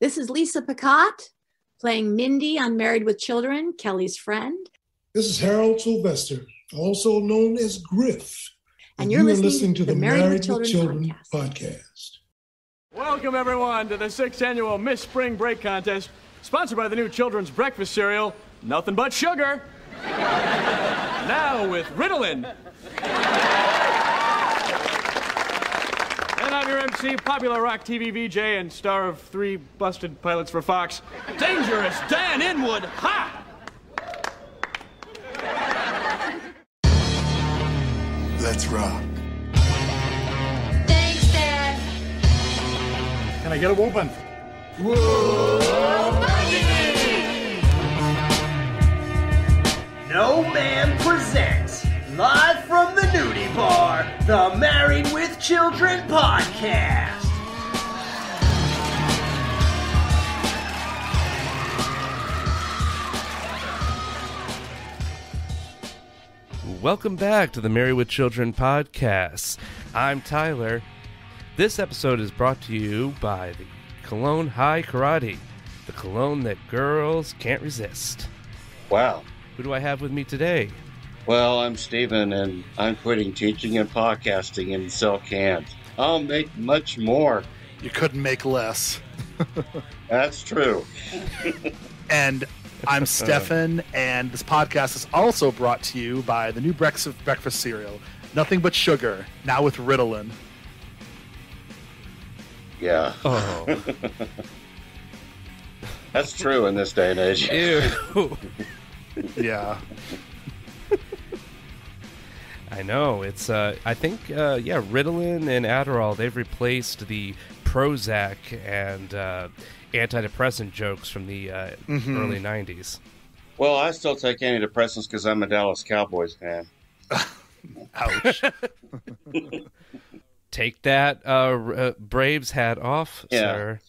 This is Lisa Picot playing Mindy on Married with Children, Kelly's friend. This is Harold Sylvester, also known as Griff. And you're you are listening listening to to the the Married Married with with Children Children podcast. Welcome, everyone, to the sixth annual Miss Spring Break Contest, sponsored by the new children's breakfast cereal, Nothing But Sugar. now with Ritalin. And I'm your MC, popular rock TV VJ, and star of three busted pilots for Fox, Dangerous Dan Inwood. Ha! Let's rock. Thanks, Dad. Can I get a whooping? No Man presents, live from the nudie bar, the Married with Children podcast. Welcome back to the Married with Children podcast. I'm Tyler. This episode is brought to you by the Cologne Hai Karate, the cologne that girls can't resist. Wow. Who do I have with me today? Well, I'm Steven, and I'm quitting teaching and podcasting and sell cans. I'll make much more. You couldn't make less. That's true. And I'm Stefan, and this podcast is also brought to you by the new breakfast breakfast cereal, Nothing But Sugar, now with Ritalin. Yeah, Oh, that's true in this day and age. ew. Yeah. I know. It's, uh, I think, uh, yeah, Ritalin and Adderall, they've replaced the Prozac and uh, antidepressant jokes from the uh, early 90s. Well, I still take antidepressants because I'm a Dallas Cowboys fan. Ouch. Take that uh, uh, Braves hat off, Yeah. sir.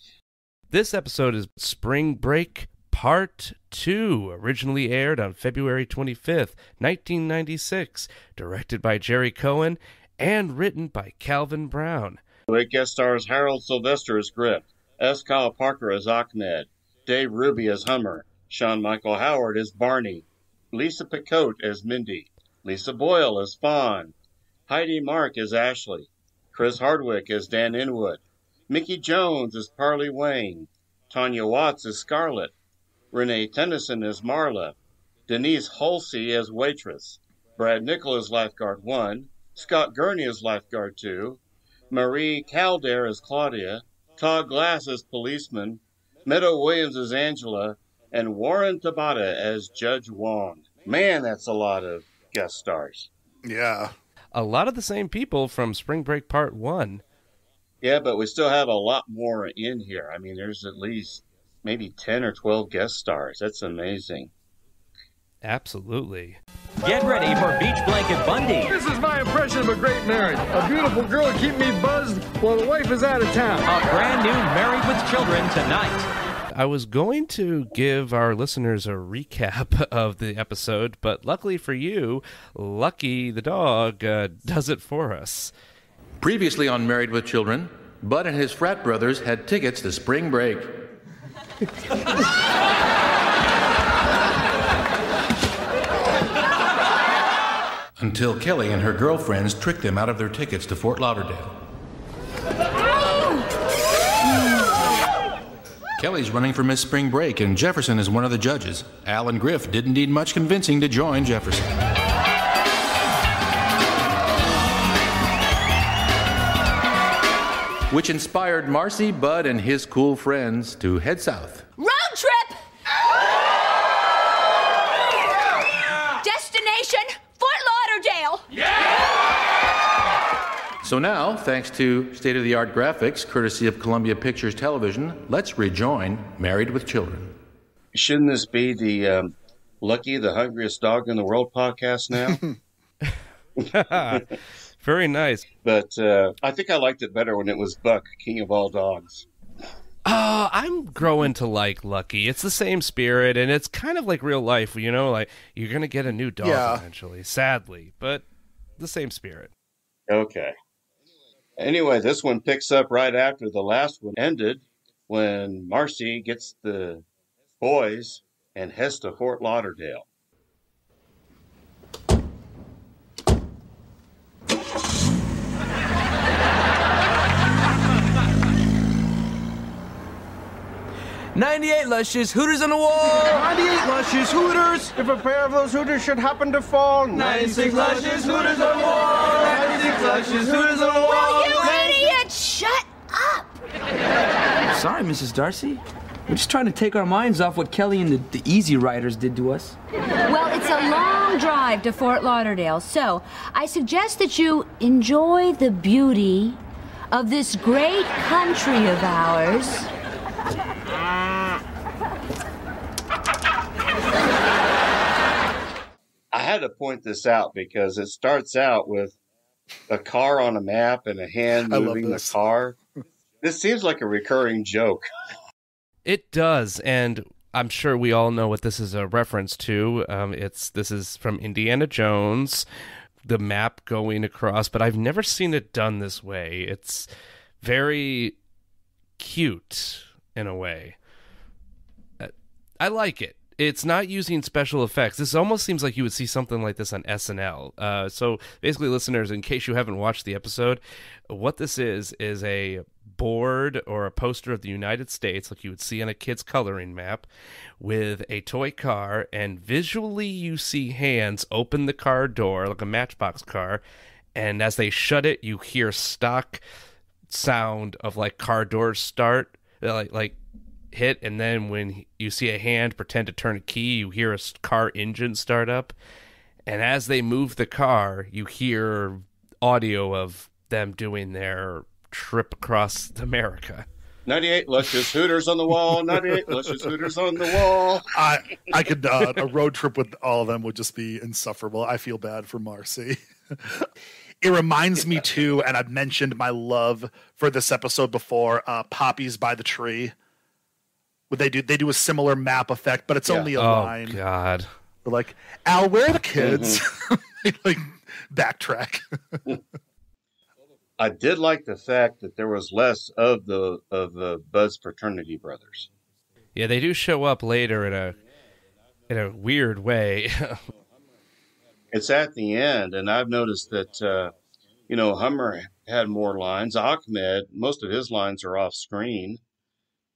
This episode is Spring Break Part 2, originally aired on February 25th, 1996, directed by Gerry Cohen and written by Calvin Brown. It guest stars Harold Sylvester as Griff, S. Kyle Parker as Ahmed, Dave Ruby as Hummer, Sean Michael Howard as Barney, Lisa Picote as Mindy, Lisa Boyle as Fawn, Heidi Mark as Ashley, Chris Hardwick as Dan Inwood, Mickey Jones as Parley Wayne, Tanya Watts as Scarlett, Renee Tennyson as Marla, Denise Halsey as Waitress, Brad Nickel as Lifeguard 1, Scott Gurney as Lifeguard 2, Marie Calder as Claudia, Todd Glass as Policeman, Meadow Williams as Angela, and Warren Tabata as Judge Wong. Man, that's a lot of guest stars. yeah. A lot of the same people from Spring Break Part 1. Yeah, but we still have a lot more in here. I mean, there's at least maybe 10 or 12 guest stars. That's amazing. Absolutely. Get ready for Beach Blanket Bundy. This is my impression of a great marriage. A beautiful girl to keep me buzzed while the wife is out of town. A brand new Married with Children tonight. I was going to give our listeners a recap of the episode, but luckily for you, Lucky the dog uh, does it for us. Previously on Married with Children, Bud and his frat brothers had tickets to spring break. Until Kelly and her girlfriends tricked them out of their tickets to Fort Lauderdale. Kelly's running for Miss Spring Break, and Jefferson is one of the judges. Al and Griff didn't need much convincing to join Jefferson. Which inspired Marcy, Bud, and his cool friends to head south. Road trip! Destination Fort Lauderdale. Yeah! So now, thanks to state of the art graphics courtesy of Columbia Pictures Television, let's rejoin Married with Children. Shouldn't this be the um, Lucky, the hungriest dog in the world podcast now? Very nice. but uh, I think I liked it better when it was Buck, king of all dogs. Uh, I'm growing to like Lucky. It's the same spirit, and it's kind of like real life. You know, like you're gonna get a new dog Yeah. eventually, sadly, but the same spirit. Okay. Anyway, this one picks up right after the last one ended. when Marcy gets the boys and heads to Fort Lauderdale. Ninety-eight luscious hooters on the wall. Ninety-eight luscious hooters. If a pair of those hooters should happen to fall. Ninety-six luscious hooters on the wall. Ninety-six luscious hooters on the wall. Will you idiot? Shut up! Sorry, Mrs. D'Arcy. We're just trying to take our minds off what Kelly and the, the Easy Riders did to us. Well, it's a long drive to Fort Lauderdale, so I suggest that you enjoy the beauty of this great country of ours. I had to point this out because it starts out with a car on a map and a hand moving the this. car. This seems like a recurring joke. It does, and I'm sure we all know what this is a reference to. Um, it's this is from Indiana Jones, the map going across, but I've never seen it done this way. It's very cute in a way. I like it. It's not using special effects. This almost seems like you would see something like this on SNL. Uh, so basically, listeners, in case you haven't watched the episode, what this is is a board or a poster of the United States, like you would see on a kid's coloring map, with a toy car, and visually you see hands open the car door like a Matchbox car, and as they shut it, you hear stock sound of like car doors start, like like hit, and then when you see a hand pretend to turn a key, you hear a car engine start up, and as they move the car, you hear audio of them doing their trip across America. 98 luscious hooters on the wall. 98 luscious hooters on the wall. I I could uh, a road trip with all of them would just be insufferable. I feel bad for Marcy. it reminds me too, and I've mentioned my love for this episode before. Uh, Poppy's by the Tree. Would they do? They do a similar map effect, but it's Yeah. only a oh line. God! They're like, Al, where are the kids? They, like backtrack. I did like the fact that there was less of the of the Buzz fraternity brothers. Yeah, they do show up later in a in a weird way. It's at the end, and I've noticed that uh, you know Hummer had more lines. Ahmed, most of his lines are off screen,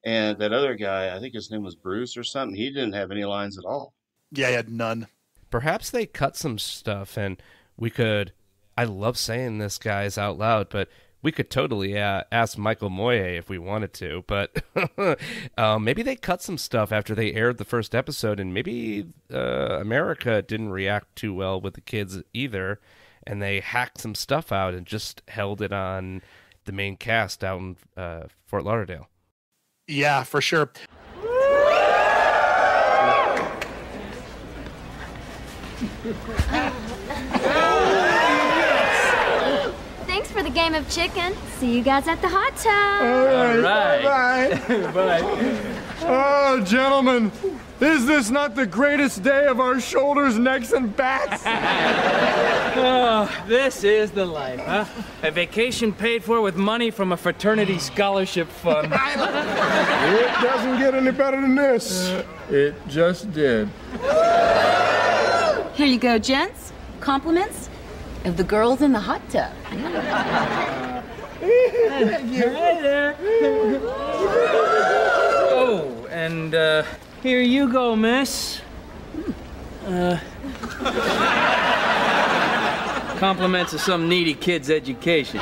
and that other guy, I think his name was Bruce or something. He didn't have any lines at all. yeah, he had none. Perhaps they cut some stuff, and we could. I love saying this, guys, out loud, but we could totally uh, ask Michael Moye if we wanted to. But um, maybe they cut some stuff after they aired the first episode, and maybe uh, America didn't react too well with the kids either, and they hacked some stuff out and just held it on the main cast out in uh, Fort Lauderdale. Yeah, for sure. for the game of chicken. See you guys at the hot tub. All right. Bye. Bye. Oh, gentlemen, is this not the greatest day of our shoulders, necks, and backs? Oh, this is the life, huh? A vacation paid for with money from a fraternity scholarship fund. it doesn't get any better than this. Uh, it just did. Here you go, gents. Compliments of the girls in the hot tub. Oh, and uh, here you go, miss. Uh, compliments of some needy kid's education.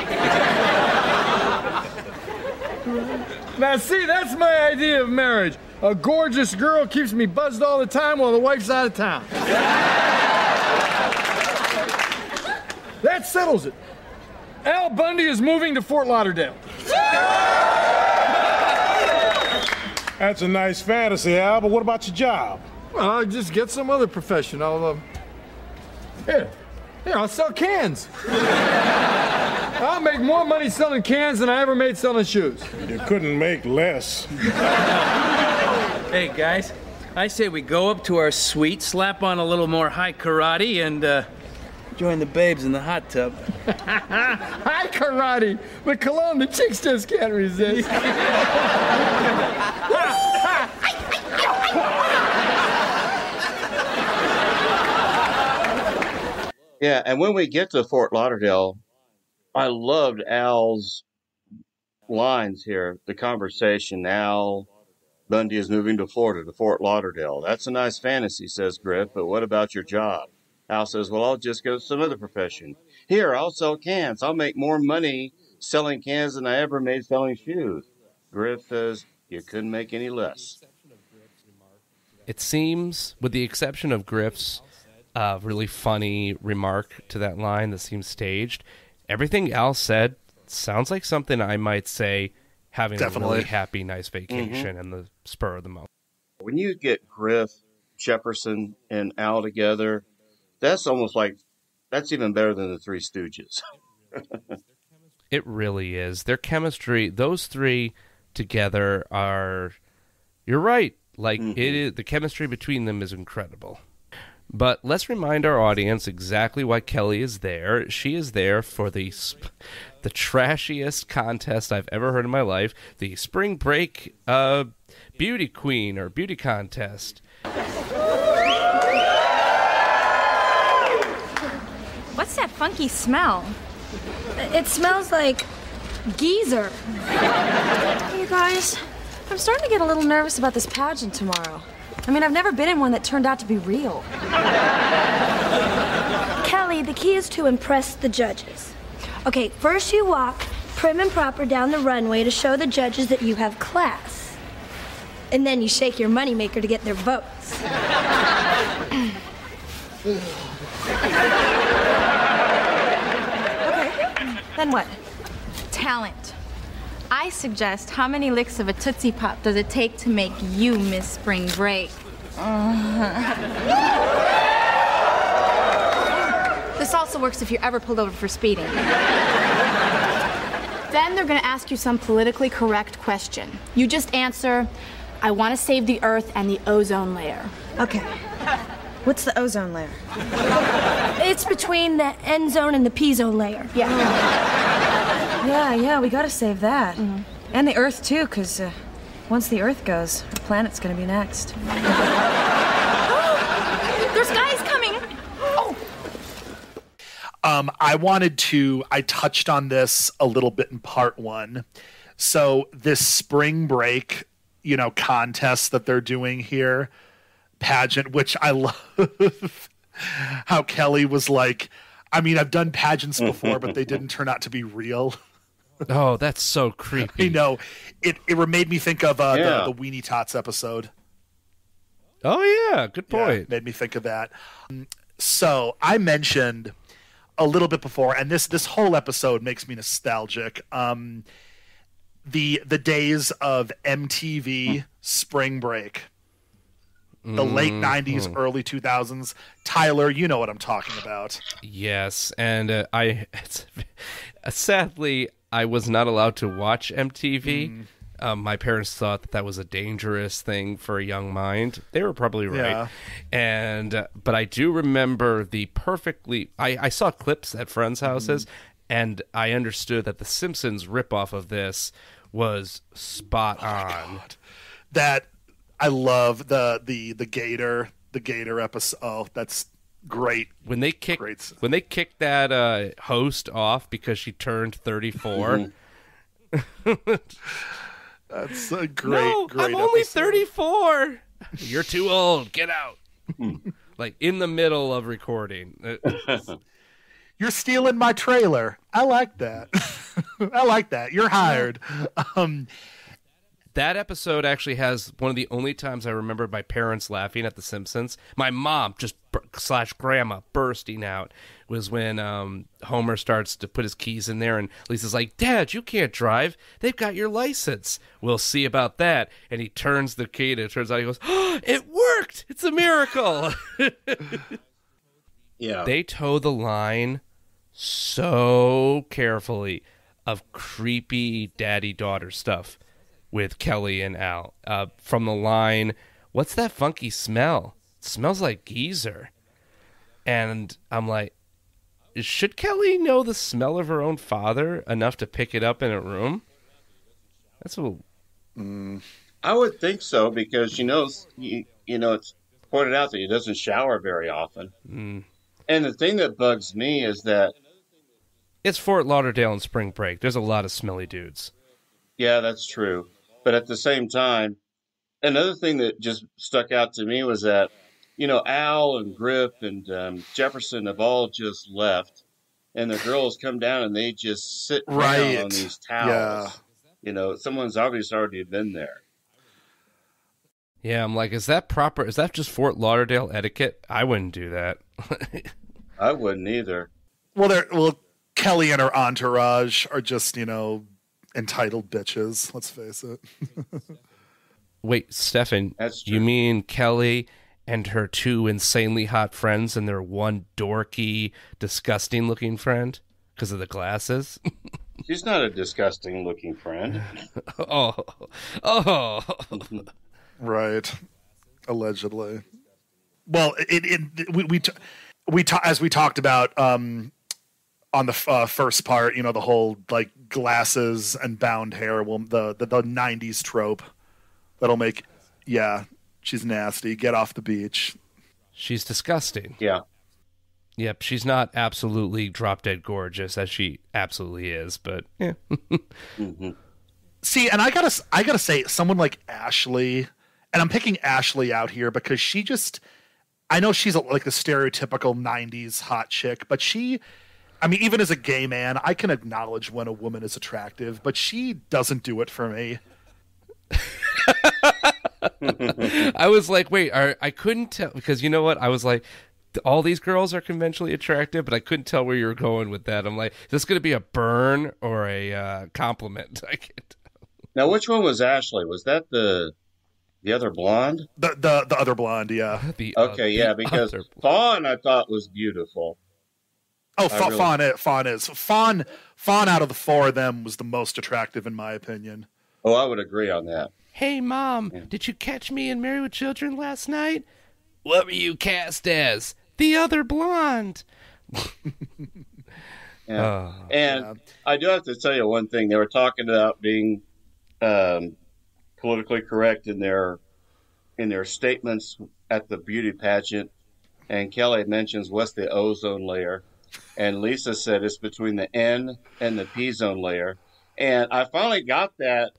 Now, see, that's my idea of marriage. A gorgeous girl keeps me buzzed all the time while the wife's out of town. That settles it. Al Bundy is moving to Fort Lauderdale. That's a nice fantasy, Al, but what about your job? Well, I just get some other profession. I'll, uh... Here, here, I'll sell cans. I'll make more money selling cans than I ever made selling shoes. You couldn't make less. Hey, guys, I say we go up to our suite, slap on a little more Hai Karate, and uh, Join the babes in the hot tub. Hi, karate. But cologne, the chicks just can't resist. Yeah, and when we get to Fort Lauderdale, I loved Al's lines here. The conversation. Al Bundy is moving to Florida, to Fort Lauderdale. That's a nice fantasy, says Griff, but what about your job? Al says, Well, I'll just go to some other profession. Here, I'll sell cans. I'll make more money selling cans than I ever made selling shoes. Griff says, You couldn't make any less. It seems, with the exception of Griff's uh, really funny remark to that line that seems staged, everything Al said sounds like something I might say having a really happy, nice vacation in the spur of the moment. When you get Griff, Jefferson, and Al together, that's almost like that's even better than the Three Stooges. It really is. Their chemistry, those three together are you're right. Like it is the chemistry between them is incredible. But let's remind our audience exactly why Kelly is there. She is there for the sp- the trashiest contest I've ever heard in my life, the Spring Break uh, Beauty Queen or Beauty Contest. What's that funky smell? It smells like geezer. you guys, I'm starting to get a little nervous about this pageant tomorrow. I mean, I've never been in one that turned out to be real. Kelly, the key is to impress the judges. Okay, first you walk prim and proper down the runway to show the judges that you have class. And then you shake your moneymaker to get their votes. Okay, then what? Talent. I suggest how many licks of a Tootsie Pop does it take to make you Miss Spring Break? Uh-huh. This also works if you're ever pulled over for speeding. Then they're gonna ask you some politically correct question. You just answer, I wanna save the Earth and the ozone layer. Okay. What's the ozone layer? It's between the end zone and the P zone layer. Yeah. Yeah, yeah, we gotta save that. And the Earth, too, because uh, once the Earth goes, our planet's gonna be next. There's guys coming. Oh, Um, I wanted to. I touched on this a little bit in part one. So this spring break, you know, contest that they're doing here, pageant, which I love. How Kelly was like, I mean, I've done pageants before, but they didn't turn out to be real. Oh, that's so creepy. You know. It it made me think of uh, Yeah. the, the Weenie Tots episode. Oh yeah, good point. made me think of that. Um, So I mentioned a little bit before, and this this whole episode makes me nostalgic. Um, the the days of MTV Spring Break, the late '90s, Mhm. early 2000s. Tyler, you know what I'm talking about. Yes, and uh, I it's, sadly I was not allowed to watch MTV. Um, my parents thought that that was a dangerous thing for a young mind. They were probably right. Yeah. And uh, but I do remember the perfectly. I, I saw clips at friends' houses, and I understood that the Simpsons ripoff of this was spot on. That I love the the the Gator the Gator episode. Oh, that's great. when they kick when they kicked that uh, host off because she turned 34 That's a great, no, great. i'm only 34 you're too old get out like in the middle of recording Uh, You're stealing my trailer. I like that. I like that. You're hired. Um, that episode actually has one of the only times I remember my parents laughing at The Simpsons. My mom just slash grandma bursting out was when um, Homer starts to put his keys in there, and Lisa's like, "Dad, you can't drive. They've got your license. We'll see about that." And he turns the key, and it turns out he goes, oh, "It worked! It's a miracle." Yeah. they toe the line so carefully of creepy daddy daughter stuff with Kelly and Al. Uh, from the line, "What's that funky smell? It smells like geezer." And I'm like, should Kelly know the smell of her own father enough to pick it up in a room? That's a I would think so because she knows, you, you know, it's pointed out that he doesn't shower very often. Mm. And the thing that bugs me is that, It's Fort Lauderdale in spring break. There's a lot of smelly dudes. yeah, that's true. But at the same time, another thing that just stuck out to me was that, you know, Al and Griff and um, Jefferson have all just left, and the girls come down and they just sit down Right. on these towels. Yeah. You know, someone's obviously already been there. Yeah, I'm like, is that proper? Is that just Fort Lauderdale etiquette? I wouldn't do that. I wouldn't either. Well, they're well, Kelly and her entourage are just you know entitled bitches. Let's face it. Wait, Stefan, you mean Kelly and her two insanely hot friends and their one dorky, disgusting looking friend because of the glasses? She's not a disgusting looking friend. oh, oh, right. Allegedly. Well, it, it we we t- we ta- as we talked about um on the uh, first part, you know, the whole like glasses and bound hair, well, the the, the '90s trope that'll make, yeah, she's nasty. Get off the beach. She's disgusting. Yeah. Yep, she's not absolutely drop dead gorgeous as she absolutely is, but yeah. See, and I gotta, s- I gotta say, someone like Ashley, and I'm picking Ashley out here because she just, I know she's a, like the stereotypical '90s hot chick, but she, I mean, even as a gay man, I can acknowledge when a woman is attractive, but she doesn't do it for me. I was like, wait, are, I couldn't tell because you know what? I was like, all these girls are conventionally attractive, but I couldn't tell where you were going with that. I'm like, is this going to be a burn or a uh, compliment? I can't. Now, which one was Ashley? Was that the the other blonde? The the the other blonde, yeah. The Okay, yeah, because Fawn I thought was beautiful. Oh, Fa- really- Fawn, i- Fawn is Fawn. Fawn out of the four of them was the most attractive in my opinion. Oh, I would agree on that. Hey, mom, did you catch me in Married with Children last night? What were you cast as? The other blonde. Yeah. Oh, and I do have to tell you one thing. They were talking about being um, politically correct in their in their statements at the beauty pageant. And Kelly mentions what's the ozone layer, and Lisa said it's between the N and the P zone layer. And I finally got that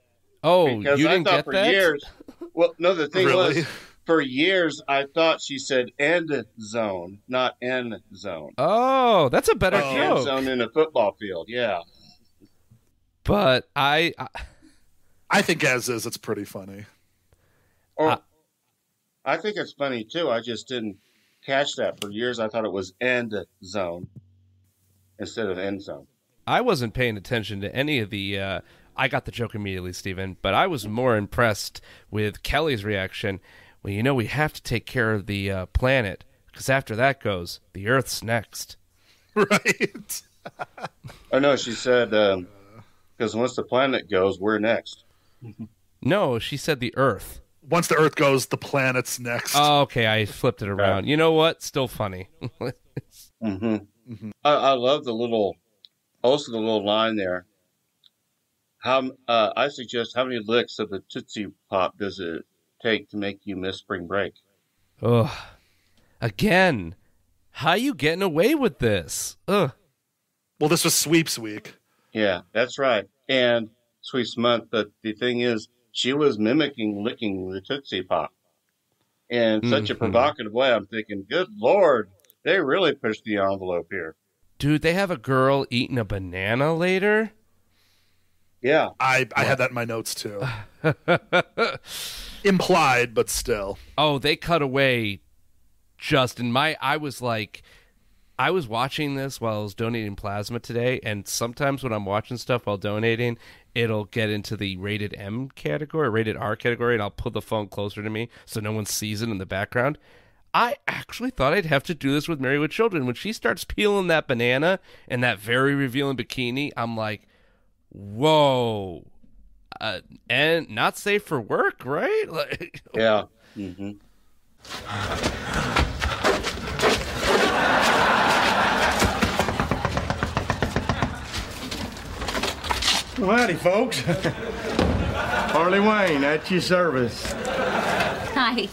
Oh, because you I didn't thought get for that? years. Well, no, the thing Really? was, for years I thought she said end zone, not end zone. Oh, that's a better End joke. zone in a football field. Yeah. But I, I, I think as is, it's pretty funny. Or I think it's funny too. I just didn't catch that for years. I thought it was end zone instead of end zone. I wasn't paying attention to any of the. Uh, I got the joke immediately, Stephen, but I was more impressed with Kelly's reaction. Well, you know, we have to take care of the uh, planet because after that goes, the Earth's next. Right. Oh no, she said because once the planet goes, we're next. No, she said the Earth. Once the Earth goes, the planet's next. Oh, okay, I flipped it around. You know what? Still funny. hmm I, I love the little, also the little line there. How uh, I suggest how many licks of the Tootsie Pop does it take to make you miss spring break? Ugh. Again, how you getting away with this? Ugh. Well, this was sweeps week. Yeah, that's right. And Sweet's month, but the thing is, she was mimicking licking the Tootsie Pop in such a Mhm. provocative way. I'm thinking, good lord, they really pushed the envelope here. Dude, they have a girl eating a banana later? Yeah. I I had that in my notes too. Implied, but still. Oh, they cut away just in my I was like I was watching this while I was donating plasma today and sometimes when I'm watching stuff while donating, it'll get into the rated M category, rated R category and I'll put the phone closer to me so no one sees it in the background. I actually thought I'd have to do this with Married with Children. When she starts peeling that banana and that very revealing bikini, I'm like, whoa. Uh, and not safe for work, right? Like, yeah. Mm-hmm. Folks. Harley Wayne, at your service. Hi.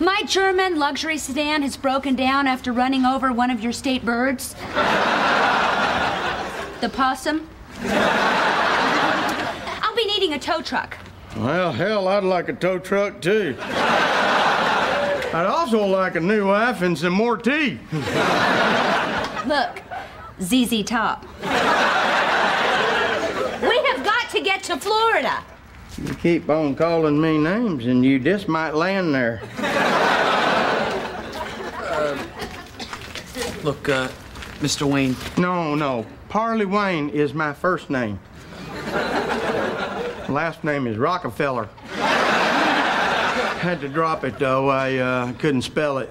My German luxury sedan has broken down after running over one of your state birds. The possum. I'll be needing a tow truck. Well, hell, I'd like a tow truck, too. I'd also like a new wife and some more tea. Look, ZZ Top. We have got to get to Florida. You keep on calling me names, and you just might land there. Look, uh, Mr. Wayne. No, no. Parley Wayne is my first name. Last name is Rockefeller. Had to drop it though. I uh, couldn't spell it.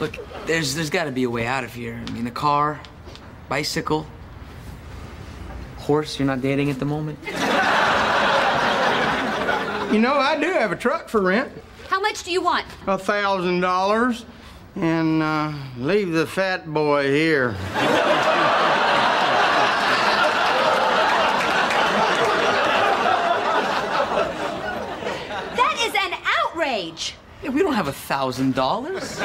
Look, there's there's got to be a way out of here. I mean, a car, bicycle, horse. You're not dating at the moment. You know, I do have a truck for rent. How much do you want? A thousand dollars. And uh, leave the fat boy here. That is an outrage. Yeah, we don't have a thousand dollars.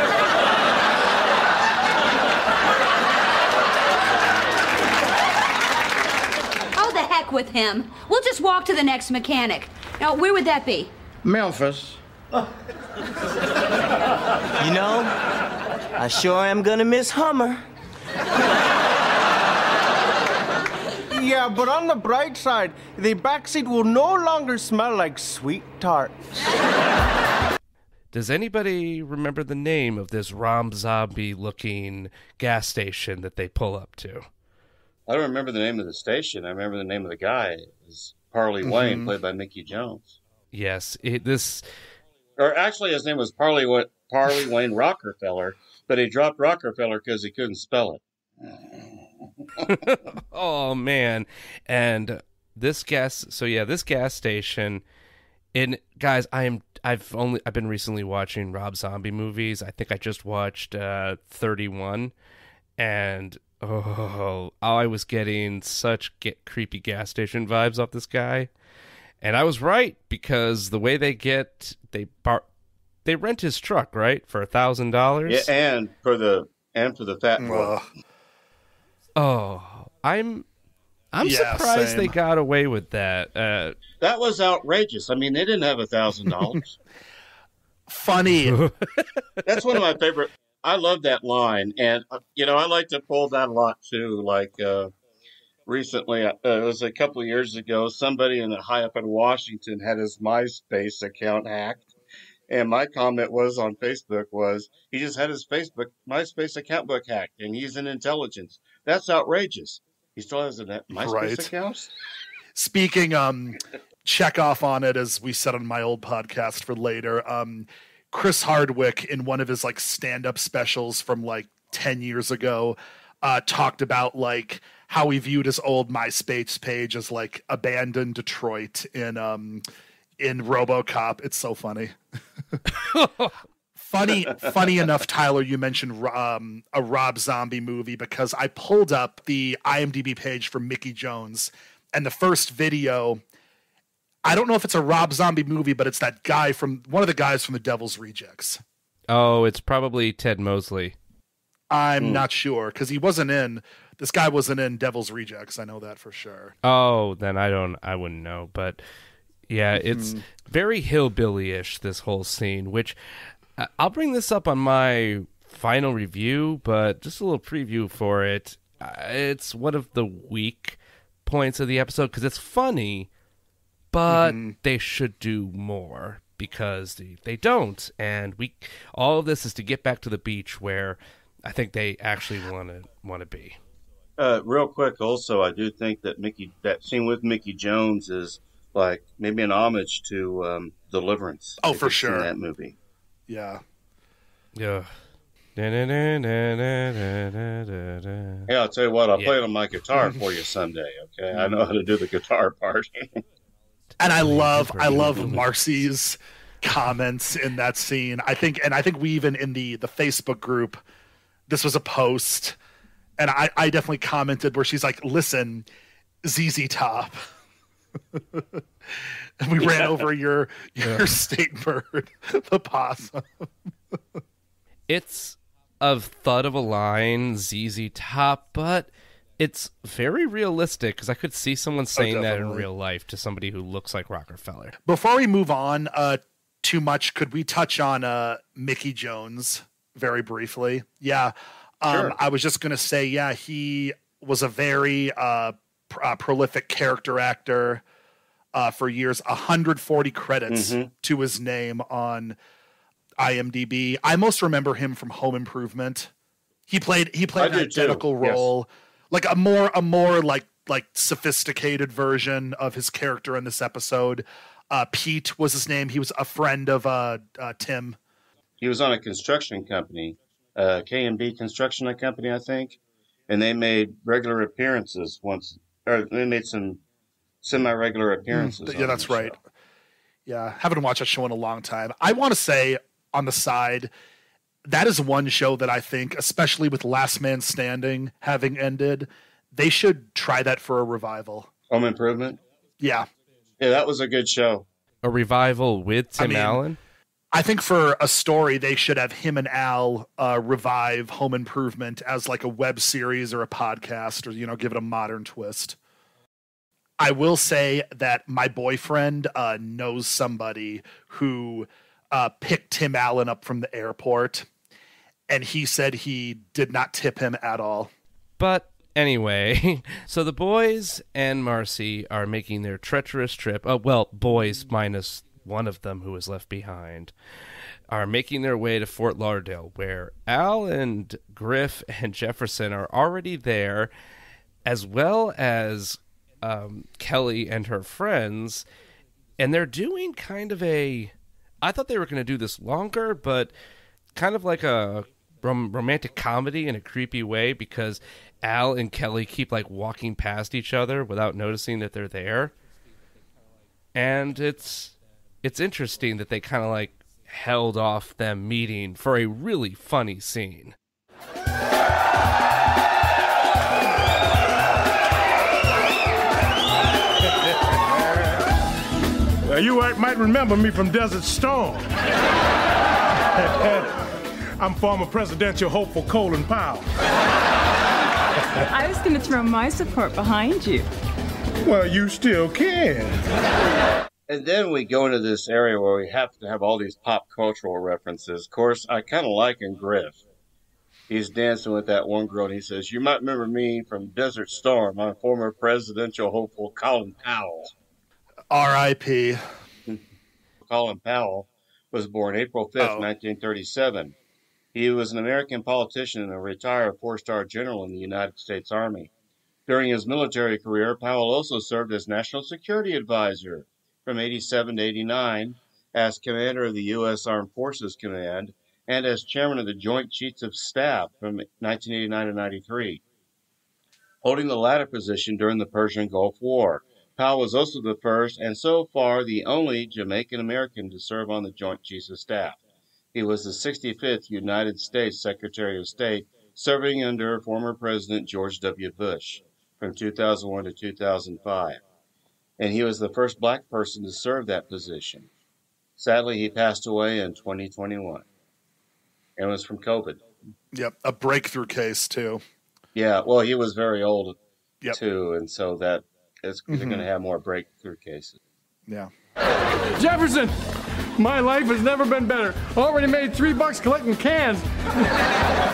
Oh, the heck with him. We'll just walk to the next mechanic. Now, where would that be? Memphis. You know, I sure am gonna miss Hummer. Yeah, but on the bright side, the backseat will no longer smell like sweet tarts. Does anybody remember the name of this Rob Zombie looking gas station that they pull up to? I don't remember the name of the station. I remember the name of the guy. It was Parley Wayne, Mhm. played by Mickey Jones. Yes, it, this Or actually, his name was Parley Parley Wayne Rockefeller, but he dropped Rockefeller because he couldn't spell it. oh man and this gas so yeah this gas station and guys i am i've only i've been recently watching rob zombie movies i think i just watched uh 31 and oh i was getting such get creepy gas station vibes off this guy and i was right because the way they get they bar they rent his truck right for a thousand dollars Yeah, and for the and for the fat boy. Oh, I'm I'm Yeah, surprised same. they got away with that. Uh, That was outrageous. I mean, they didn't have a thousand dollars. Funny. That's one of my favorite. I love that line, and uh, you know, I like to pull that a lot too. Like uh, recently, uh, it was a couple of years ago. Somebody in high up in Washington had his MySpace account hacked, and my comment was on Facebook was he just had his Facebook MySpace account book hacked, and he's in intelligence. That's outrageous. He still has a MySpace Right. account. Speaking, um, check off on it as we said on my old podcast for later. Um, Chris Hardwick in one of his like stand-up specials from like ten years ago uh, talked about like how he viewed his old MySpace page as like abandoned Detroit in um in RoboCop. It's so funny. funny funny enough tyler you mentioned um, a rob zombie movie because i pulled up the imdb page for mickey jones and the first video i don't know if it's a rob zombie movie but it's that guy from one of the guys from the devil's rejects oh, it's probably Ted Mosley. i'm Hmm. not sure because he wasn't in this guy wasn't in devil's rejects i know that for sure Oh, then I don't. I wouldn't know. But yeah, it's Mhm. very hillbilly-ish. This whole scene, which I- I'll bring this up on my final review, but just a little preview for it. Uh, It's one of the weak points of the episode because it's funny, but Mhm. they should do more because they, they don't. And we all of this is to get back to the beach where I think they actually want to want to be. Uh, real quick, also, I do think that Mickey, that scene with Mickey Jones is like maybe an homage to um, Deliverance. Oh, for sure. that movie. yeah Yeah. Yeah, Yeah, I'll tell you what, I'll Yeah. play it on my guitar for you someday. Okay, I know how to do the guitar part. and I love I love Marcy's comments in that scene. I think and I think we even in the the Facebook group this was a post and I I definitely commented where she's like, "Listen, ZZ Top. and we ran over your your Yeah. state bird, the possum. It's a thud of a line, ZZ Top, but it's very realistic because I could see someone saying that in real life to somebody who looks like Rockefeller. Before we move on, uh, too much, could we touch on uh Mickey Jones very briefly? Yeah. Um, Sure. I was just gonna say, yeah, he was a very uh, pr- uh prolific character actor uh, for years. 140 credits Mhm. to his name on IMDb. I most remember him from Home Improvement. He played he played an do too, identical yes. Like a more a more like like sophisticated version of his character in this episode. Uh, Pete was his name. He was a friend of uh, uh, Tim. He was on a construction company, uh, K and B Construction Company, I think, and they made regular appearances once, or they made some semi-regular appearances. Mm, yeah, that's right. show. Yeah, haven't watched that show in a long time. I want to say on the side, that is one show that I think, especially with Last Man Standing having ended, they should try that for a revival. Home Improvement. Yeah, Yeah, that was a good show. A revival with Tim mean, Allen? I think for a story, they should have him and Al uh, revive Home Improvement as like a web series or a podcast, or you know, give it a modern twist. I will say that my boyfriend uh, knows somebody who uh, picked Tim Allen up from the airport, and he said he did not tip him at all. But anyway, so the boys and Marcy are making their treacherous trip. Oh, well, boys minus one of them who was left behind are making their way to Fort Lauderdale, where Al and Griff and Jefferson are already there, as well as um, Kelly and her friends. And they're doing kind of a. I thought they were going to do this longer, but kind of like a rom- romantic comedy in a creepy way because Al and Kelly keep like walking past each other without noticing that they're there. And it's it's interesting that they kind of like held off them meeting for a really funny scene. Well, you might- might remember me from Desert Storm. I'm former presidential hopeful Colin Powell. I was going to throw my support behind you. Well, you still can. And then we go into this area where we have to have all these pop cultural references. Of course, I kind of like in Griff. He's dancing with that one girl, and he says, "You might remember me from Desert Storm. I'm former presidential hopeful Colin Powell." R.I.P. Colin Powell was born April 5th, 1937. He was an American politician and a retired four star general in the United States Army. During his military career, Powell also served as National Security Advisor from 87 to 89, as commander of the U.S. Armed Forces Command, and as chairman of the Joint Chiefs of Staff from 1989 to 93. Holding the latter position during the Persian Gulf War, Powell was also the first and so far the only Jamaican American to serve on the Joint Chiefs of Staff. He was the 65th United States Secretary of State, serving under former President George W. Bush from 2001 to 2005. And he was the first black person to serve that position. Sadly, he passed away in 2021. And it was from COVID. Yep, a breakthrough case too. Yeah, well, he was very old Yep. too, and so that is, they're Mhm. going to have more breakthrough cases. Yeah. Jefferson, my life has never been better. Already made three bucks collecting cans.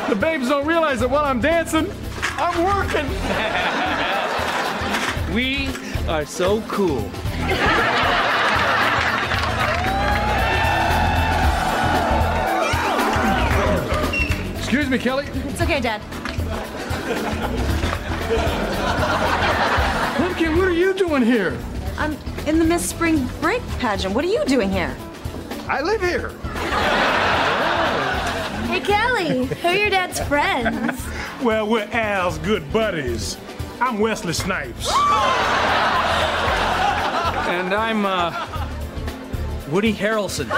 the babes don't realize that while I'm dancing, I'm working. We are so cool. Excuse me, Kelly. It's okay, Dad. Pumpkin, what are you doing here? I'm in the Miss Spring Break pageant. What are you doing here? I live here. Hey, Kelly, who are your dad's friends? Well, we're Al's good buddies. I'm Wesley Snipes. And I'm, uh, Woody Harrelson. I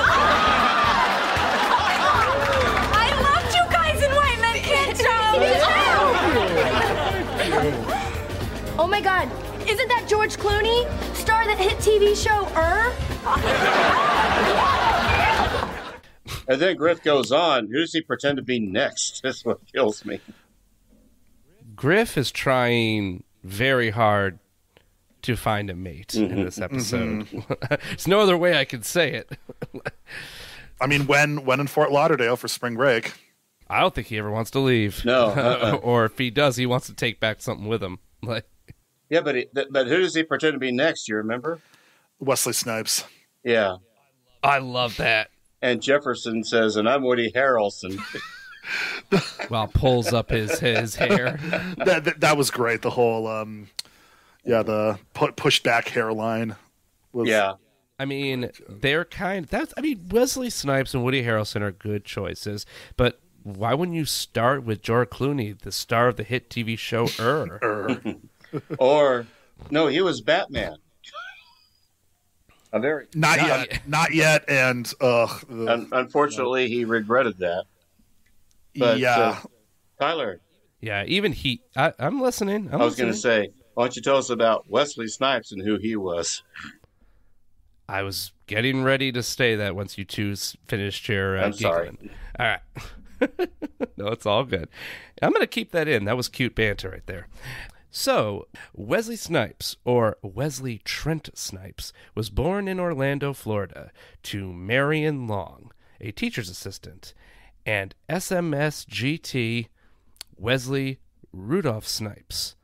loved you guys in White Men Can't Jump. Oh my god, Isn't that George Clooney? Star that hit TV show, Er? And then Griff goes on. Who does he pretend to be next? That's what kills me. Griff is trying very hard to find a mate in mm-hmm. this episode. Mm-hmm. There's no other way I could say it. I mean, when when in Fort Lauderdale for spring break? I don't think he ever wants to leave. No, uh-uh. or if he does, he wants to take back something with him. Like, Yeah, but he, th- but who does he pretend to be next? You remember? Wesley Snipes. Yeah. I love that. And Jefferson says, "And I'm Woody Harrelson." Well, pulls up his his hair. that, that that was great. The whole um, yeah, the pu- pushed back hairline. Was, yeah. I mean, they're kind. That's. I mean, Wesley Snipes and Woody Harrelson are good choices, but why wouldn't you start with George Clooney, the star of the hit TV show Er? or no, he was Batman. A very Not, yet, not yet, and uh, Un- unfortunately, he regretted that. But, yeah. uh, Tyler, Yeah, even he. I, I'm listening. I'm I was going to say, why don't you tell us about Wesley Snipes and who he was? I was getting ready to say that once you two finished your. Uh, I'm sorry. giggling. All right. no, it's all good. I'm going to keep that in. That was cute banter right there. So, Wesley Snipes, or Wesley Trent Snipes, was born in Orlando, Florida, to Marion Long, a teacher's assistant, and SMSGT Wesley Rudolph Snipes,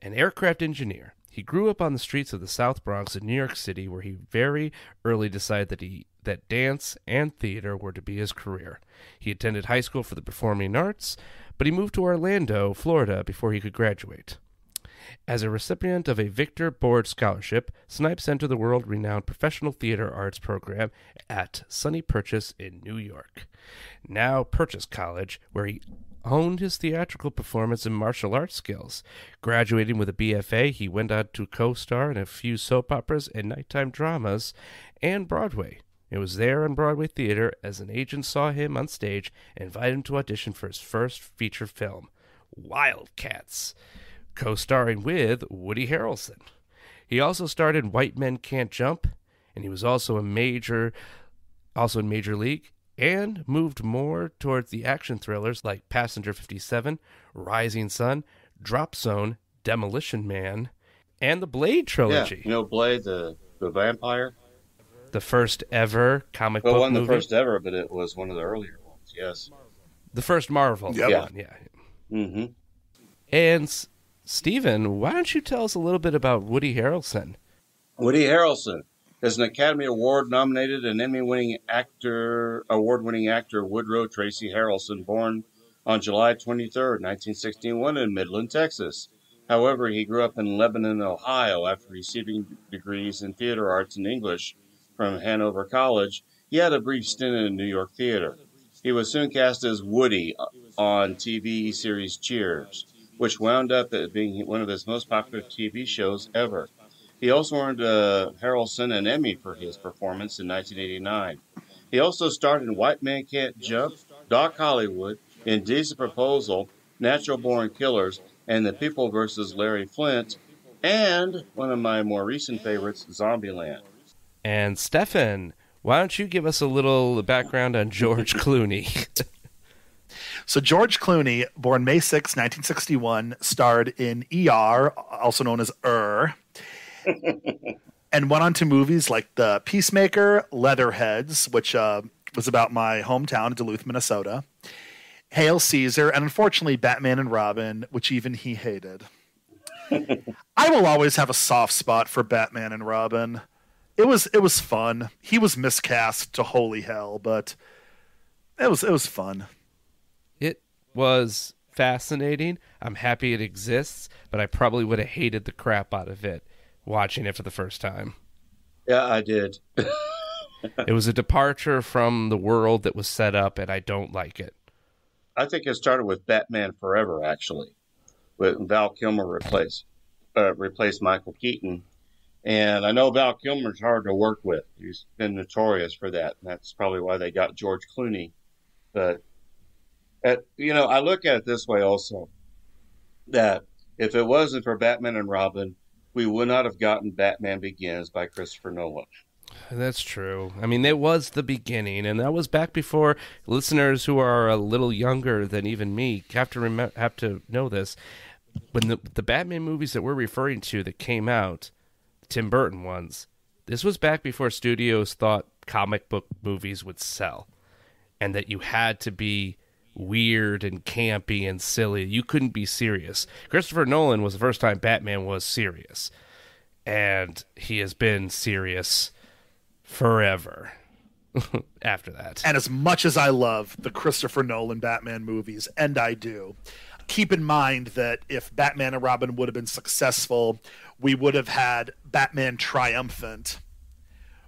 an aircraft engineer. He grew up on the streets of the South Bronx in New York City, where he very early decided that he that dance and theater were to be his career. He attended high school for the performing arts, but he moved to Orlando, Florida, before he could graduate. As a recipient of a Victor Borge Scholarship, Snipes entered the world renowned professional theater arts program at SUNY Purchase in New York, now Purchase College, where he honed his theatrical performance and martial arts skills. Graduating with a BFA, he went on to co star in a few soap operas and nighttime dramas and Broadway. It was there on Broadway Theater as an agent saw him on stage and invited him to audition for his first feature film, Wildcats co starring with Woody Harrelson. He also starred in White Men Can't Jump, and he was also a major also in Major League, and moved more towards the action thrillers like Passenger 57, Rising Sun, Drop Zone, Demolition Man, and the Blade trilogy. Yeah, you know Blade, the the vampire. The first ever comic Well, book one of the first ever, but it was one of the earlier ones. Yes. The first Marvel Yep. one, yeah. Mm-hmm. And S- Steven, why don't you tell us a little bit about Woody Harrelson? Woody Harrelson is an Academy Award nominated and Emmy winning actor, award winning actor Woodrow Tracy Harrelson, born on July 23rd, 1961, in Midland, Texas. However, he grew up in Lebanon, Ohio, after receiving degrees in theater arts and English from Hanover College. He had a brief stint in New York theater. He was soon cast as Woody on TV series Cheers, which wound up as being one of his most popular TV shows ever. He also earned uh, Harrelson an Emmy for his performance in 1989. He also starred in White Man Can't Jump, Doc Hollywood, Indecent Proposal, Natural Born Killers, and The People vs. Larry Flynt, and one of my more recent favorites, Zombieland. And Stefan, why don't you give us a little background on George Clooney? So George Clooney, born May 6, 1961, starred in ER, also known as Er, and went on to movies like The Peacemaker, Leatherheads, which uh, was about my hometown, Duluth, Minnesota, Hail Caesar, and unfortunately Batman and Robin, which even he hated. I will always have a soft spot for Batman and Robin. It was it was fun. He was miscast to holy hell, but it was it was fun. Was fascinating. I'm happy it exists, but I probably would have hated the crap out of it watching it for the first time. Yeah, I did. it was a departure from the world that was set up, and I don't like it. I think it started with Batman Forever, actually, with Val Kilmer replaced uh, replaced Michael Keaton. And I know Val Kilmer's hard to work with. He's been notorious for that. And that's probably why they got George Clooney. But, at, you know, I look at it this way also that if it wasn't for Batman and Robin, we would not have gotten Batman Begins by Christopher Nolan. That's true. I mean, it was the beginning, and that was back before listeners who are a little younger than even me have to have to know this. When the the Batman movies that we're referring to that came out, Tim Burton ones, this was back before studios thought comic book movies would sell, and that you had to be weird and campy and silly. You couldn't be serious. Christopher Nolan was the first time Batman was serious, and he has been serious forever after that. And as much as I love the Christopher Nolan Batman movies, and I do, keep in mind that if Batman and Robin would have been successful, we would have had Batman Triumphant,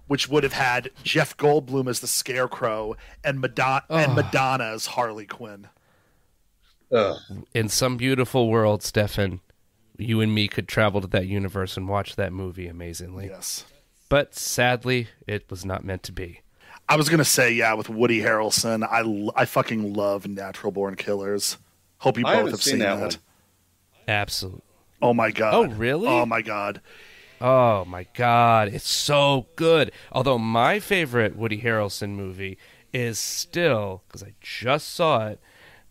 which would have had Jeff Goldblum as the Scarecrow and Madonna, and Oh. Madonna as Harley Quinn. In some beautiful world, Stefan, you and me could travel to that universe and watch that movie amazingly. Yes. But sadly, it was not meant to be. I was gonna say, yeah, with Woody Harrelson, I, I fucking love Natural Born Killers. Hope you both haven't have seen seen that that. one. Absolutely. Oh my god. Oh, really? Oh my god. Oh my god, it's so good. Although my favorite Woody Harrelson movie is still because I just saw it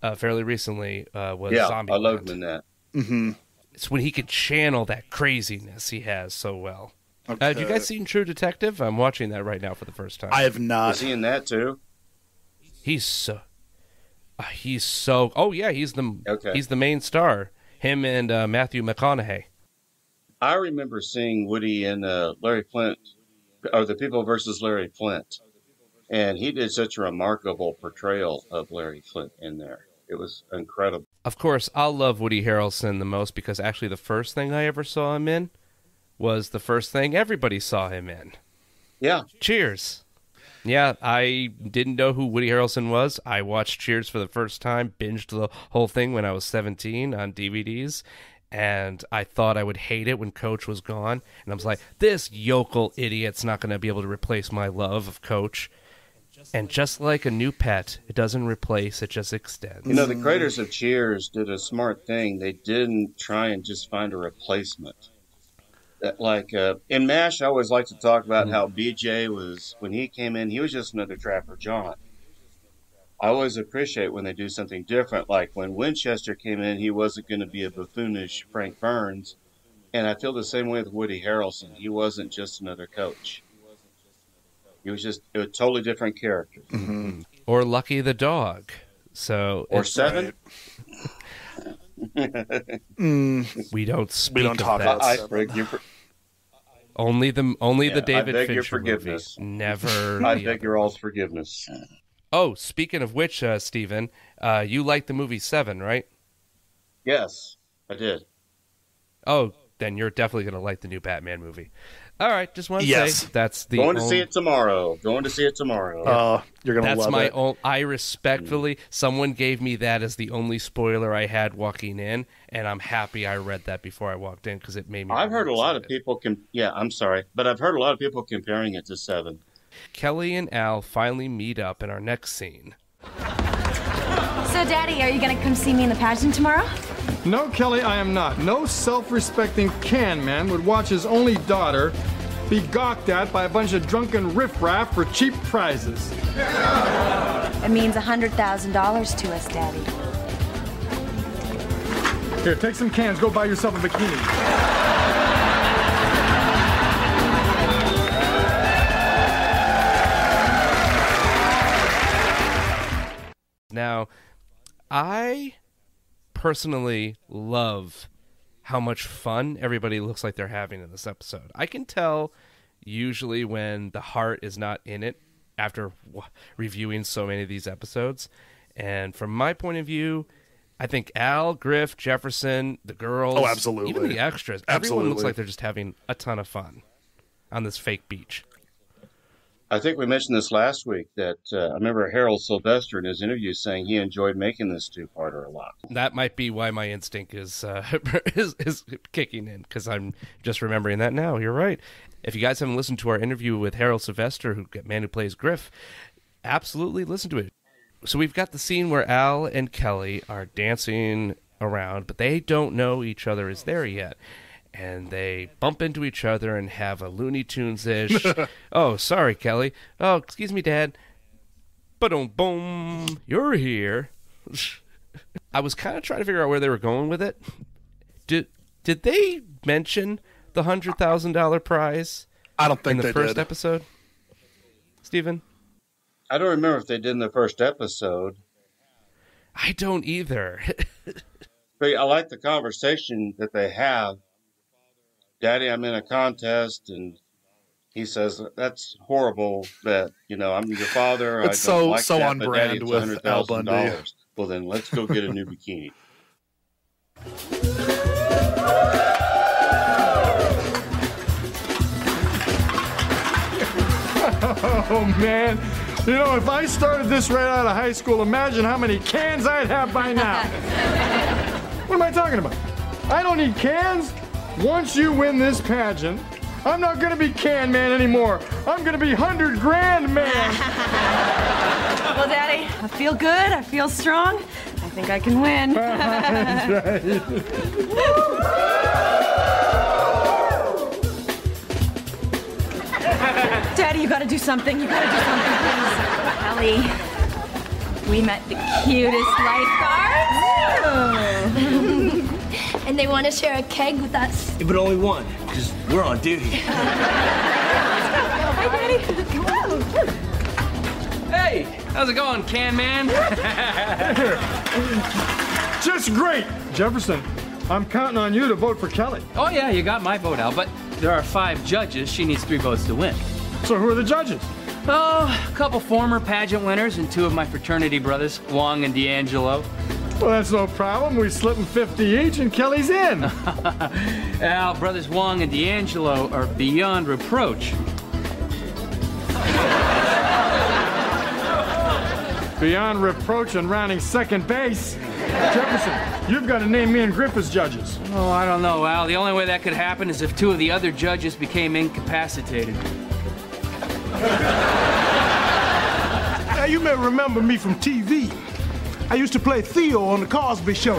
uh, fairly recently. Uh, was yeah, Zombie I loved him in that. Mm-hmm. It's when he could channel that craziness he has so well. Uh, have you guys seen True Detective? I'm watching that right now for the first time. I have not. Is he in that too? He's so. Uh, he's so. Oh yeah, he's the Okay. he's the main star. Him and uh, Matthew McConaughey. I remember seeing Woody in uh, Larry Flynt, or The People versus Larry Flynt, and he did such a remarkable portrayal of Larry Flynt in there. It was incredible. Of course, I'll love Woody Harrelson the most because actually the first thing I ever saw him in was the first thing everybody saw him in. Yeah. Cheers. Yeah, I didn't know who Woody Harrelson was. I watched Cheers for the first time, binged the whole thing when I was 17 on DVDs, and I thought I would hate it when Coach was gone. And I was like, this yokel idiot's not going to be able to replace my love of Coach. And just like a new pet, it doesn't replace, it just extends. You know, the creators of Cheers did a smart thing. They didn't try and just find a replacement. That, like uh, in MASH, I always like to talk about how BJ was, when he came in, he was just another Trapper John. I always appreciate when they do something different. Like when Winchester came in, he wasn't going to be a buffoonish Frank Burns. And I feel the same way with Woody Harrelson. He wasn't just another coach. He was just a totally different character. Mm-hmm. Or Lucky the dog. So Or it's- Seven. Mm. We don't speak don't of talk that. about I Seven. beg your, Only the only Yeah, the I David beg your Fincher forgiveness. movies. Never. I beg other. your all's forgiveness. Oh, speaking of which, uh, Stephen, uh, you like the movie Seven, right? Yes, I did. Oh, then you're definitely gonna like the new Batman movie. All right, just want to Yes. say that's the Going to only- see it tomorrow. Going to see it tomorrow. Uh, you're gonna That's love my it. own. I respectfully, someone gave me that as the only spoiler I had walking in, and I'm happy I read that before I walked in because it made me. I've heard a lot of excited. people. Com- yeah, I'm sorry, but I've heard a lot of people comparing it to Seven. Kelly and Al finally meet up in our next scene. So, Daddy, are you gonna come see me in the pageant tomorrow? No, Kelly, I am not. No self respecting can man would watch his only daughter be gawked at by a bunch of drunken riffraff for cheap prizes. It means $100,000 to us, Daddy. Here, take some cans, go buy yourself a bikini. Now, I personally love how much fun everybody looks like they're having in this episode. I can tell usually when the heart is not in it after w- reviewing so many of these episodes. And from my point of view, I think Al, Griff, Jefferson, the girls, Oh, absolutely. even the extras, everyone looks like they're just having a ton of fun on this fake beach. I think we mentioned this last week that uh, I remember Harold Sylvester in his interview saying he enjoyed making this two-parter a lot. That might be why my instinct is uh, is, is kicking in because I'm just remembering that now. You're right. If you guys haven't listened to our interview with Harold Sylvester, who man who plays Griff, absolutely listen to it. So we've got the scene where Al and Kelly are dancing around, but they don't know each other is there yet. And they bump into each other and have a Looney Tunes ish. oh, sorry, Kelly. Oh, excuse me, Dad. But Boom, boom. You're here. I was kind of trying to figure out where they were going with it. Did did they mention the hundred thousand dollar prize? I don't think in the they first did. episode. Stephen, I don't remember if they did in the first episode. I don't either. But I like the conversation that they have. Daddy, I'm in a contest, and he says that's horrible. That you know I'm your father. I It's don't so- like so that, on brand Daddy, with Al $100,000. Bundy. Well, then let's go get a new bikini. Oh, man. You know, if I started this right out of high school, imagine how many cans I'd have by now. what am I talking about? I don't need cans. Once you win this pageant, I'm not going to be can man anymore. I'm going to be 100 grand man. Well, Daddy, I feel good. I feel strong. I think I can win. Daddy, you gotta do something. You gotta do something, please. Ellie, we met the cutest lifeguards. And they want to share a keg with us. But only one, because we're on duty. Hi, Daddy. Hey, how's it going, Can Man? Just great. Jefferson, I'm counting on you to vote for Kelly. oh, yeah, you got my vote, Al, but there are five judges. She needs three votes to win. So who are the judges? Oh, a couple former pageant winners and two of my fraternity brothers, Wong and D'Angelo. Well, that's no problem. We slip them 50 each and Kelly's in. Al, brothers Wong and D'Angelo are beyond reproach. Beyond reproach and rounding second base. Jefferson, you've got to name me and Griff as judges. Oh, I don't know, Al. The only way that could happen is if two of the other judges became incapacitated. Now, you may remember me from TV. I used to play Theo on The Cosby Show.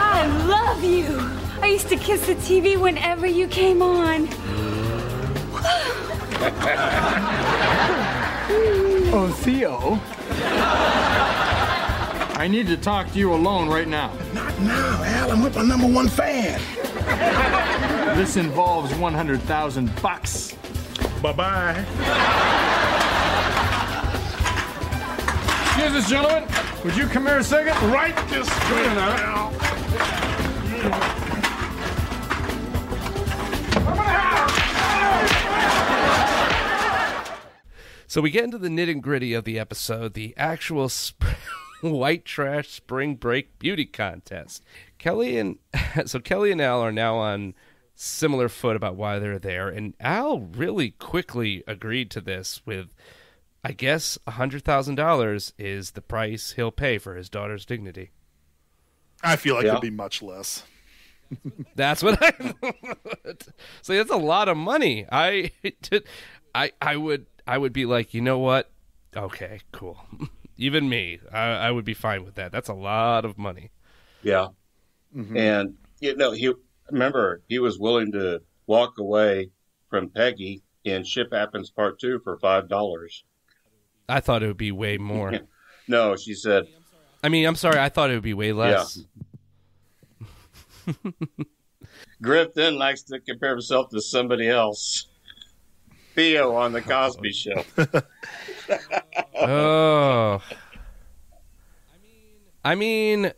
I love you. I used to kiss the TV whenever you came on. Oh, Theo. I need to talk to you alone right now. Not now, Al. I'm with my number one fan. This involves 100,000 bucks. Bye-bye. Excuse us, gentlemen. Would you come here a second? Right this way now. So we get into the nitty gritty of the episode, the actual sp- white trash spring break beauty contest. Kelly and so Kelly and Al are now on similar foot about why they're there, and Al really quickly agreed to this with, I guess, a hundred thousand dollars is the price he'll pay for his daughter's dignity. I feel like Yeah. it'd be much less. That's what I. so that's a lot of money. I, I, I would, I would be like, you know what? Okay, cool. Even me, I, I would be fine with that. That's a lot of money. Yeah. Mm-hmm. And you know, he remember he was willing to walk away from Peggy in Ship Happens Part Two for five dollars. I thought it would be way more. No, she said. I mean, I'm sorry. I thought it would be way less. Griff then likes to compare himself to somebody else. Theo on the Cosby Show. oh. I mean,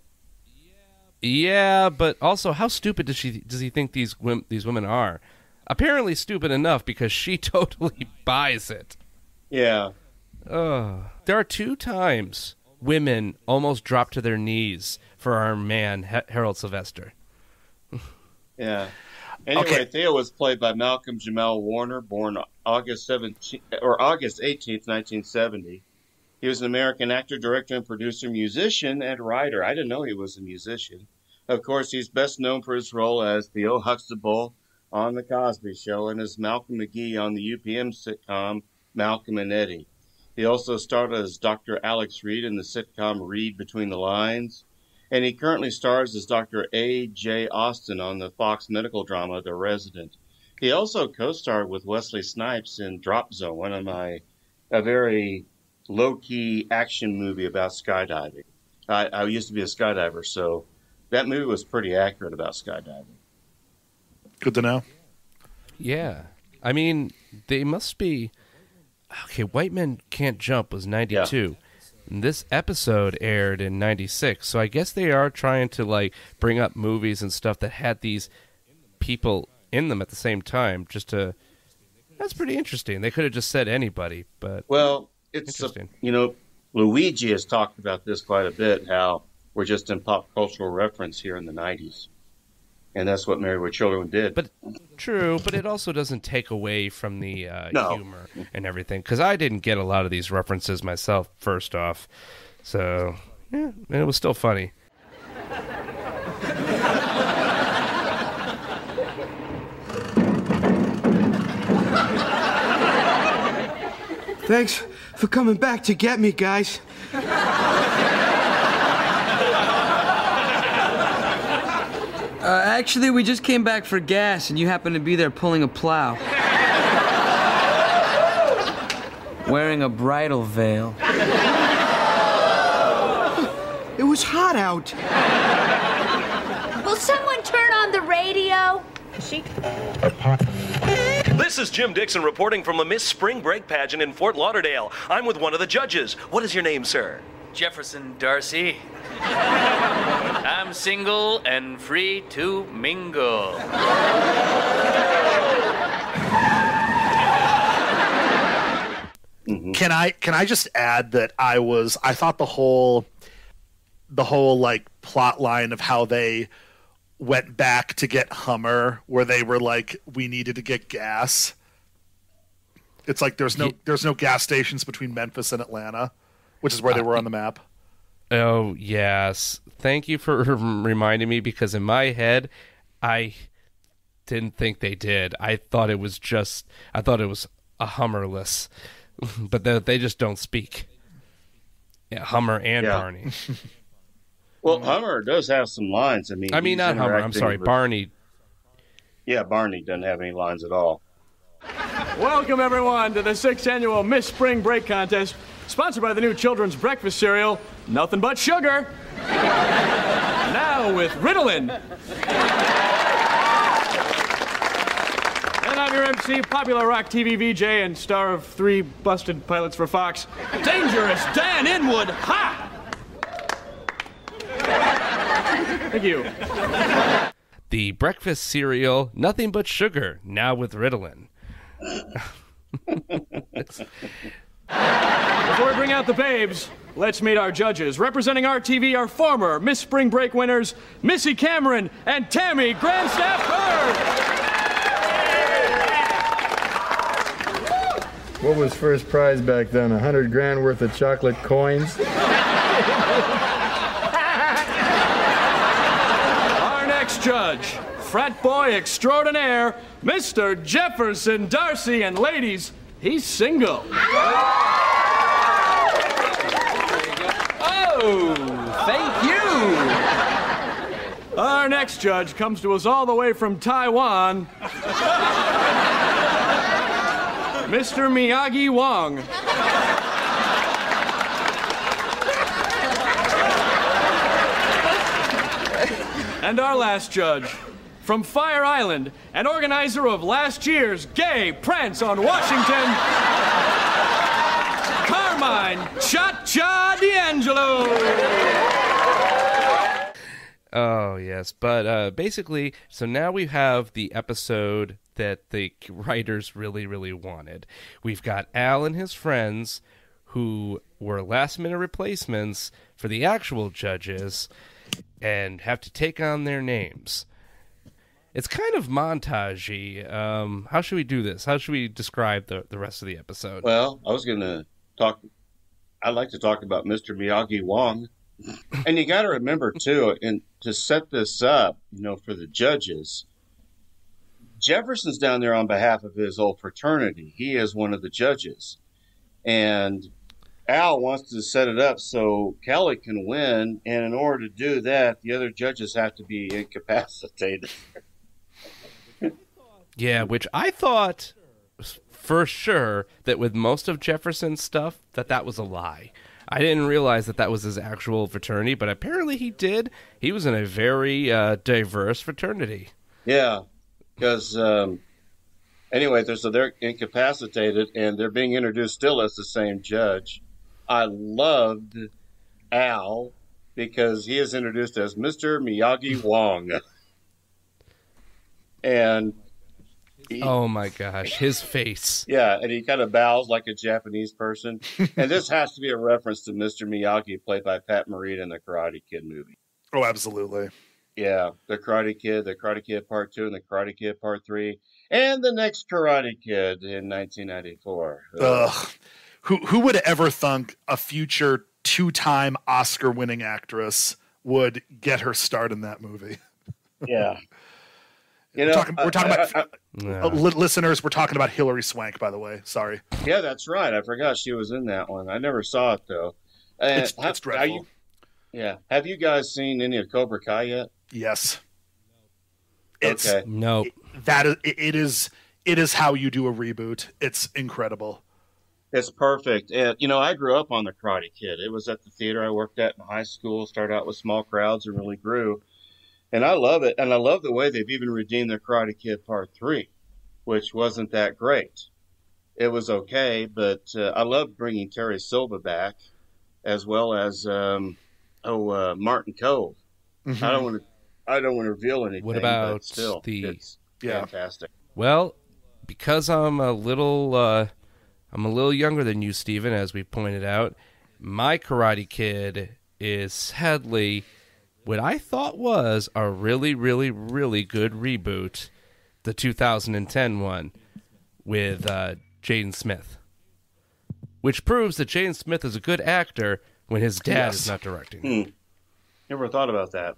yeah, but also, how stupid does she does he think these these women are? Apparently, stupid enough because she totally buys it. Yeah. Oh, there are two times women almost drop to their knees for our man Harold Sylvester. Yeah. Anyway, Okay. Theo was played by Malcolm Jamal Warner, born August 17th or August 18th, 1970. He was an American actor, director, and producer, musician, and writer. I didn't know he was a musician. Of course, he's best known for his role as Theo Huxtable on The Cosby Show and as Malcolm McGee on the UPN sitcom Malcolm and Eddie. He also starred as Dr. Alex Reed in the sitcom Reed Between the Lines. and he currently stars as Dr. A. J. Austin on the Fox medical drama The Resident. He also co-starred with Wesley Snipes in Drop Zone, one of my a very low-key action movie about skydiving. I, I used to be a skydiver, so that movie was pretty accurate about skydiving. Good to know. Yeah. I mean, they must be okay. White Men Can't Jump was ninety two. This episode aired in ninety six, so I guess they are trying to like bring up movies and stuff that had these people in them at the same time. Just to that's pretty interesting. They could have just said anybody, but Well, it's a, you know Luigi has talked about this quite a bit. How we're just in pop cultural reference here in the '90s, and that's what Married with Children did. But true, but it also doesn't take away from the uh, No. humor and everything. Because I didn't get a lot of these references myself. First off, so yeah, it was still funny. Thanks for coming back to get me, guys. Actually, we just came back for gas, and you happened to be there pulling a plow. Wearing a bridal veil. It was hot out. Will someone turn on the radio? She. This is Jim Dixon reporting from the Miss Spring Break pageant in Fort Lauderdale. I'm with one of the judges. What is your name, sir? Jefferson D'Arcy. I'm single and free to mingle. Mm-hmm. Can I can I just add that I was I thought the whole the whole like plot line of how they went back to get Hummer where they were like we needed to get gas. It's like there's no there's no gas stations between Memphis and Atlanta, which is where they uh, were on the map. Oh yes, thank you for reminding me because in my head, I didn't think they did. I thought it was just I thought it was a Hummerless, but they, they just don't speak. Yeah, Hummer and Yeah. Barney. Well, Hummer does have some lines. I mean, I mean not Hummer. I'm sorry, with- Barney. Yeah, Barney doesn't have any lines at all. Welcome, everyone, to the sixth annual Miss Spring Break Contest, sponsored by the new children's breakfast cereal, Nothing But Sugar. now with Ritalin. And I'm your MC, popular rock TV VJ and star of three busted pilots for Fox, Dangerous Dan Inwood. Ha! Thank you. The breakfast cereal, nothing but sugar, now with Ritalin. Before we bring out the babes, let's meet our judges. Representing RTV, our former Miss Spring Break winners, Missy Cameron and Tammy Grandstaff Bird. What was first prize back then? A hundred grand worth of chocolate coins? Our next judge, frat boy extraordinaire, Mr. Jefferson D'Arcy, and ladies, he's single. Oh, thank you. Our next judge comes to us all the way from Taiwan. Mr. Miyagi Wong. And our last judge, from Fire Island, and organizer of last year's Gay Prance on Washington, Carmine Cha Cha D'Angelo. Oh yes, but uh, basically, so now we have the episode that the writers really, really wanted. We've got Al and his friends who were last-minute replacements for the actual judges, and have to take on their names. It's kind of montagey. Um, how should we do this? How should we describe the the rest of the episode? Well, I was going to talk. I'd like to talk about Mr. Miyagi Wong. And you got to remember, too, and to set this up, you know, for the judges, Jefferson's down there on behalf of his old fraternity. He is one of the judges. And Al wants to set it up so Kelly can win, and in order to do that, the other judges have to be incapacitated. Yeah, which I thought for sure that with most of Jefferson's stuff that that was a lie. I didn't realize that that was his actual fraternity, but apparently he did. He was in a very uh, diverse fraternity. Yeah, because um, anyway, they're, so they're incapacitated, and they're being introduced still as the same judge. I loved Al because he is introduced as Mr. Miyagi Wong, and Oh my gosh, his face. yeah, and he kind of bows like a Japanese person. and this has to be a reference to Mr. Miyagi, played by Pat Morita in the Karate Kid movie. Oh, absolutely. Yeah, the Karate Kid, the Karate Kid Part Two, and the Karate Kid Part Three, and the next Karate Kid in 1994. Ugh. Who who would ever thunk a future two-time Oscar-winning actress would get her start in that movie? Yeah. You we're talking, we're talking I- about I- uh, li- listeners. We're talking about Hilary Swank, by the way. Sorry. Yeah, that's right. I forgot she was in that one. I never saw it though. And It's- ha- it's dreadful. you- yeah. Have you guys seen any of Cobra Kai yet? Yes. It's Okay. no. that is it, it is it is how you do a reboot. It's incredible. It's perfect. And, you know, I grew up on the Karate Kid. It was at the theater I worked at in high school. Started out with small crowds and really grew. And I love it. And I love the way they've even redeemed the Karate Kid Part Three, which wasn't that great. It was okay, but uh, I love bringing Terry Silver back, as well as um, oh uh, Martin Kove. Mhm. I don't want to. I don't want to reveal anything. What about but still, the- it's Yeah. fantastic. Well, because I'm a little uh, I'm a little younger than you, Steven, as we pointed out, my Karate Kid is sadly what I thought was a really, really, really good reboot, the 2010 one with uh, Jaden Smith, which proves that Jaden Smith is a good actor when his dad Yes. is not directing. Hmm. Never thought about that.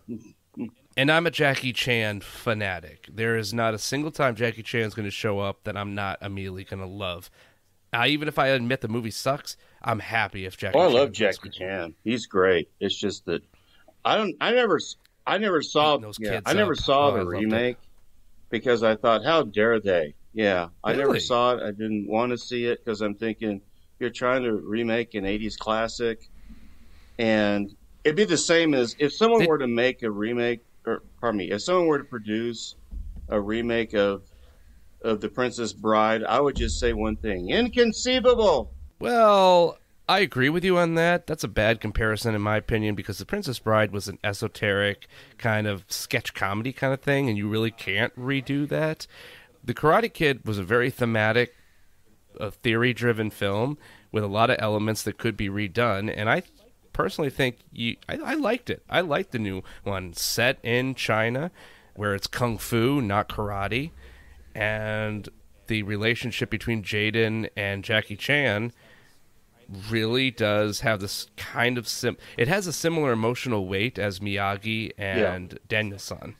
And I'm a Jackie Chan fanatic. There is not a single time Jackie Chan's going to show up that I'm not immediately going to love. Uh, even if I admit the movie sucks, I'm happy if Jackie. Oh, I love Jackie Chan. He's great. It's just that I don't. I never. I never saw. those Yeah, I never up. saw Oh, the it. remake because I thought, how dare they? Yeah, I never saw it. I didn't want to see it because I'm thinking you're trying to remake an '80s classic, and it'd be the same as if someone were to make a remake, or pardon me, if someone were to produce a remake of of The Princess Bride, I would just say one thing: inconceivable. Well, I agree with you on that. That's a bad comparison, in my opinion, because The Princess Bride was an esoteric kind of sketch comedy kind of thing, and you really can't redo that. The Karate Kid was a very thematic, uh, theory driven film with a lot of elements that could be redone, and I personally think you, I, I liked it. I liked the new one set in China, where it's kung fu, not karate, and the relationship between Jaden and Jackie Chan really does have this kind of sim. It has a similar emotional weight as Miyagi and Daniel-san.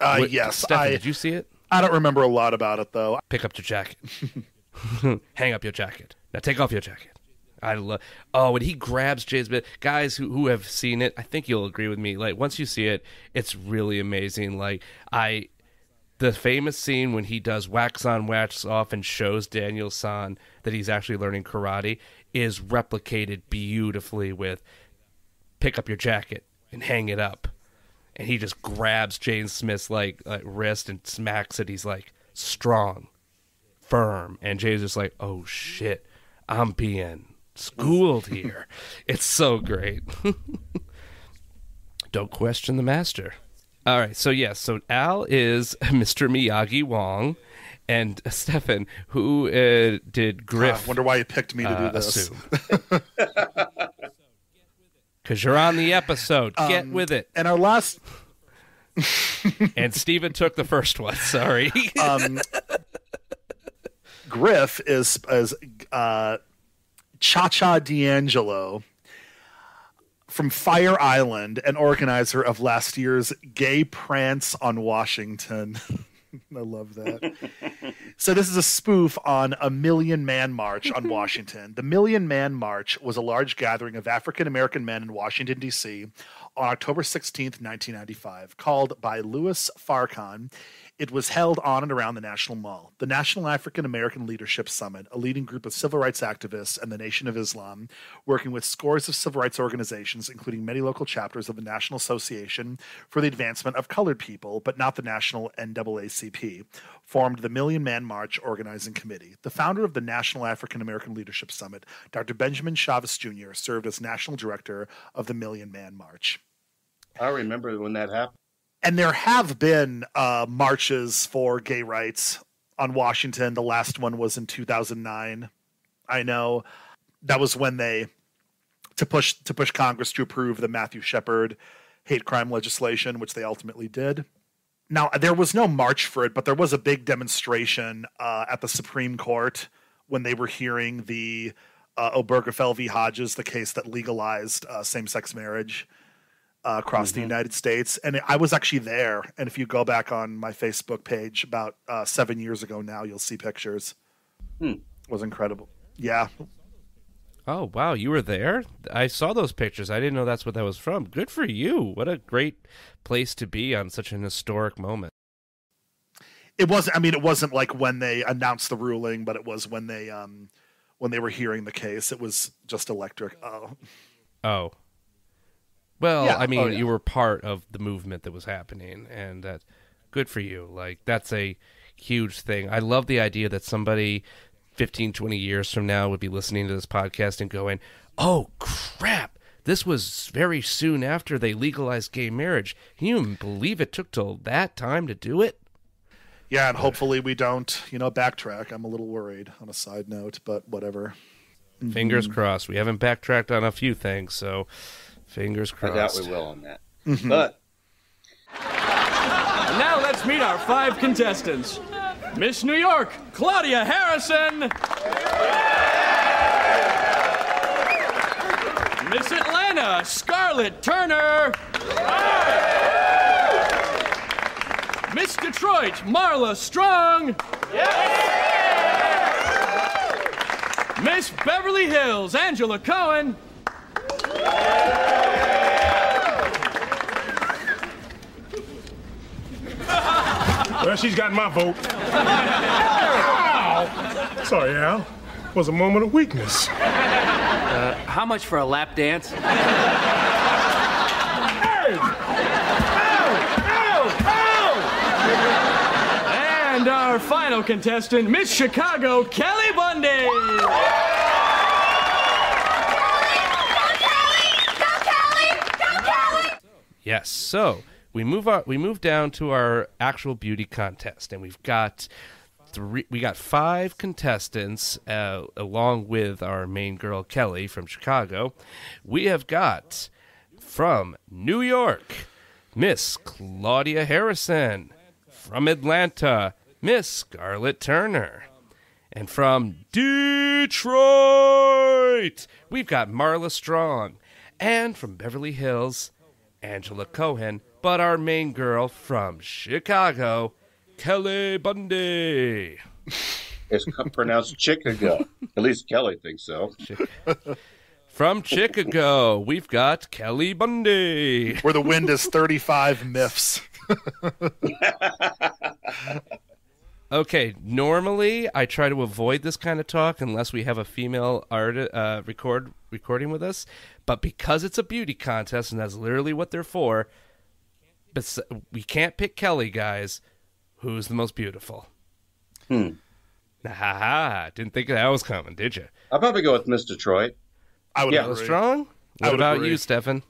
Uh, What- yes, I did you see it? I don't remember a lot about it though. Pick up your jacket. Hang up your jacket. Now take off your jacket. I love. Oh, when he grabs Jay's bit, guys who who have seen it, I think you'll agree with me. Like once you see it, it's really amazing. Like I, the famous scene when he does wax on, wax off, and shows Daniel San that he's actually learning karate is replicated beautifully with pick up your jacket and hang it up. And he just grabs Jane Smith's like, like wrist and smacks it. He's like strong, firm, and Jane's just like, "Oh shit, I'm being schooled here." it's so great. Don't question the master. All right, so yes, so Al is Mr. Miyagi Wong, and Stefan, who uh, did Griff. Ah, wonder why you picked me to do uh, this. Because you're on the episode. Get Um, with it. And our last and Steven took the first one. Sorry. um, Griff is is uh, Cha Cha D'Angelo from Fire Island, an organizer of last year's Gay Prance on Washington. I love that. So this is a spoof on a Million Man March on Washington. The Million Man March was a large gathering of African American men in Washington D.C. on October 16th, 1995, called by Louis Farrakhan. It was held on and around the National Mall. The National African American Leadership Summit, a leading group of civil rights activists and the Nation of Islam, working with scores of civil rights organizations, including many local chapters of the National Association for the Advancement of Colored People, but not the National NAACP, formed the Million Man March Organizing Committee. The founder of the National African American Leadership Summit, Dr. Benjamin Chavis Jr., served as national director of the Million Man March. I remember when that happened. And there have been uh, marches for gay rights on Washington. The last one was in 2009. I know that was when they to push to push Congress to approve the Matthew Shepard hate crime legislation, which they ultimately did. Now there was no march for it, but there was a big demonstration uh, at the Supreme Court when they were hearing the uh, Obergefell v. Hodges, the case that legalized uh, same-sex marriage uh, across the United States. And I was actually there. And if you go back on my Facebook page about uh, seven years ago now, you'll see pictures. Hmm. It was incredible. Yeah. Oh wow, you were there. I saw those pictures. I didn't know that's what that was from. Good for you. What a great place to be on such an historic moment. It wasn't. I mean, it wasn't like when they announced the ruling, but it was when they um when they were hearing the case. It was just electric. Oh, Oh. Well, Yeah. I mean, Oh, yeah. you were part of the movement that was happening, and that good for you. Like that's a huge thing. I love the idea that somebody 15, 20 years from now would be listening to this podcast and going, "Oh crap, this was very soon after they legalized gay marriage. Can you believe it took till that time to do it?" yeah. And hopefully we don't, you know, backtrack. I'm a little worried on a side note, but whatever. Fingers Mhm. crossed. We haven't backtracked on a few things, so fingers crossed. I doubt we will on that. Mhm. But And now let's meet our five contestants. Miss New York, Claudia Harrison. Miss Atlanta, Scarlett Turner. Miss Detroit, Marla Strong. Miss Beverly Hills, Angela Cohen. Well, she's got my vote. Ow. Sorry, Al. Was a moment of weakness. Uh, how much for a lap dance? And our final contestant, Miss Chicago, Kelly Bundy. Yes. So we move. We move down to our actual beauty contest, and we've got three. We got five contestants, uh, along with our main girl Kelly from Chicago. We have got from New York, Miss Claudia Harrison. From Atlanta, Miss Scarlett Turner. And from Detroit, we've got Marla Strong. And from Beverly Hills, Angela Cohen. But our main girl from Chicago, Kelly Bundy. it's pronounced Chicago. At least Kelly thinks so. From Chicago, we've got Kelly Bundy. Where the wind is 35 myths. Okay, normally I try to avoid this kind of talk unless we have a female art uh, record recording with us. But because it's a beauty contest and that's literally what they're for, bes- we can't pick Kelly, guys. Who's the most beautiful? Hmm. Ha ha! Didn't think that was coming, did you? I'll probably go with Miss Detroit. I would Yeah. Marla Strong. What about agree. you, Stefan?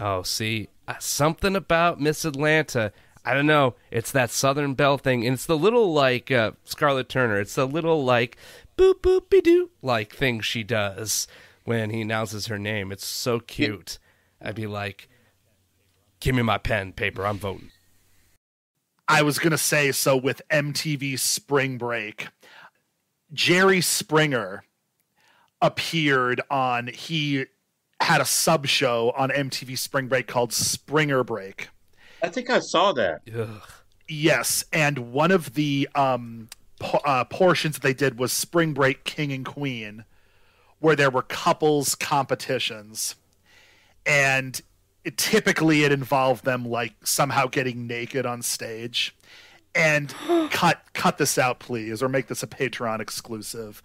Oh, see, uh, something about Miss Atlanta. I don't know. It's that Southern Belle thing, and it's the little like uh, Scarlett Turner. It's the little like boop boopy doo like thing she does when he announces her name. It's so cute. I'd be like, "Give me my pen, paper. I'm voting." I was gonna say so with MTV Spring Break, Jerry Springer appeared on. He had a sub show on MTV Spring Break called Springer Break. I think I saw that. Ugh. Yes, and one of the um, po- uh, portions that they did was Spring Break King and Queen, where there were couples competitions, and it, typically it involved them like somehow getting naked on stage. And cut cut this out, please, or make this a Patreon exclusive.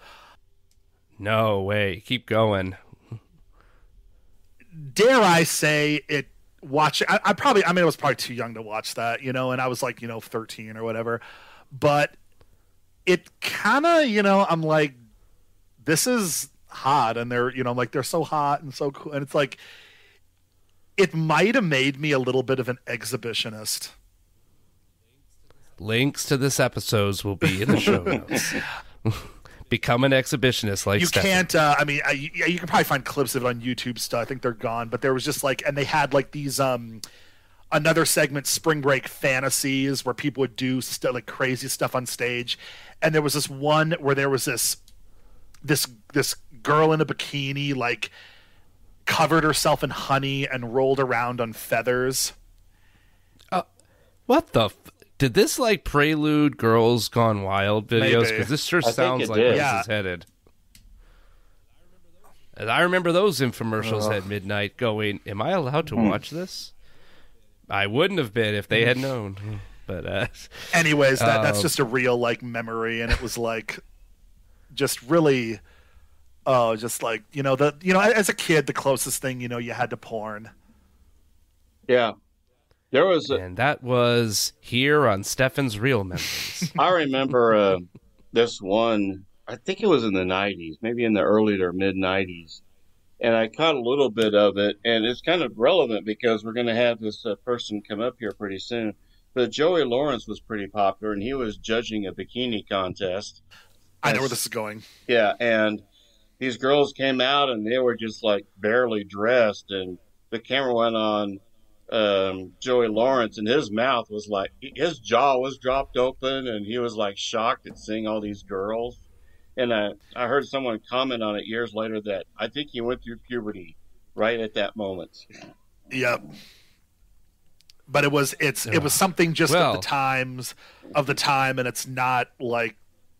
No way. Keep going. dare I say it watch I, I probably I mean I was probably too young to watch that, you know, and I was like, you know, 13 or whatever. But it kind of, you know, I'm like this is hot and they're, you know, like they're so hot and so cool and it's like it might have made me a little bit of an exhibitionist. Links to this episodes will be in the show notes. Become an exhibitionist like you can't uh, i mean I, you, you can probably find clips of it on youtube stuff i think they're gone but there was just like and they had like these um another segment spring break fantasies where people would do st- like crazy stuff on stage. And there was this one where there was this this this girl in a bikini like covered herself in honey and rolled around on feathers. What the? F- did this like prelude Girls Gone Wild videos? Because this sure I sounds like did. where Yeah. this is headed. And I remember those infomercials Ugh. at midnight going, Am I allowed to Hmm. watch this? I wouldn't have been if they had known. But uh, anyways that, that's um, just a real like memory and it was like just really oh just like you know the you know as a kid the closest thing you know you had to porn Yeah. There was a, and that was here on Stefan's Real Memories. I remember uh, this one. I think it was in the '90s, maybe in the early or mid '90s, and I caught a little bit of it, and it's kind of relevant because we're going to have this uh, person come up here pretty soon. But Joey Lawrence was pretty popular, and he was judging a bikini contest. i know where this is going Yeah, and these girls came out and they were just like barely dressed, and the camera went on um, Joey Lawrence, and his mouth was like his jaw was dropped open, and he was like shocked at seeing all these girls. And I, I heard someone comment on it years later that I think he went through puberty right at that moment. Yep. But it was it's it was something just Well- of the times of the time, and it's not like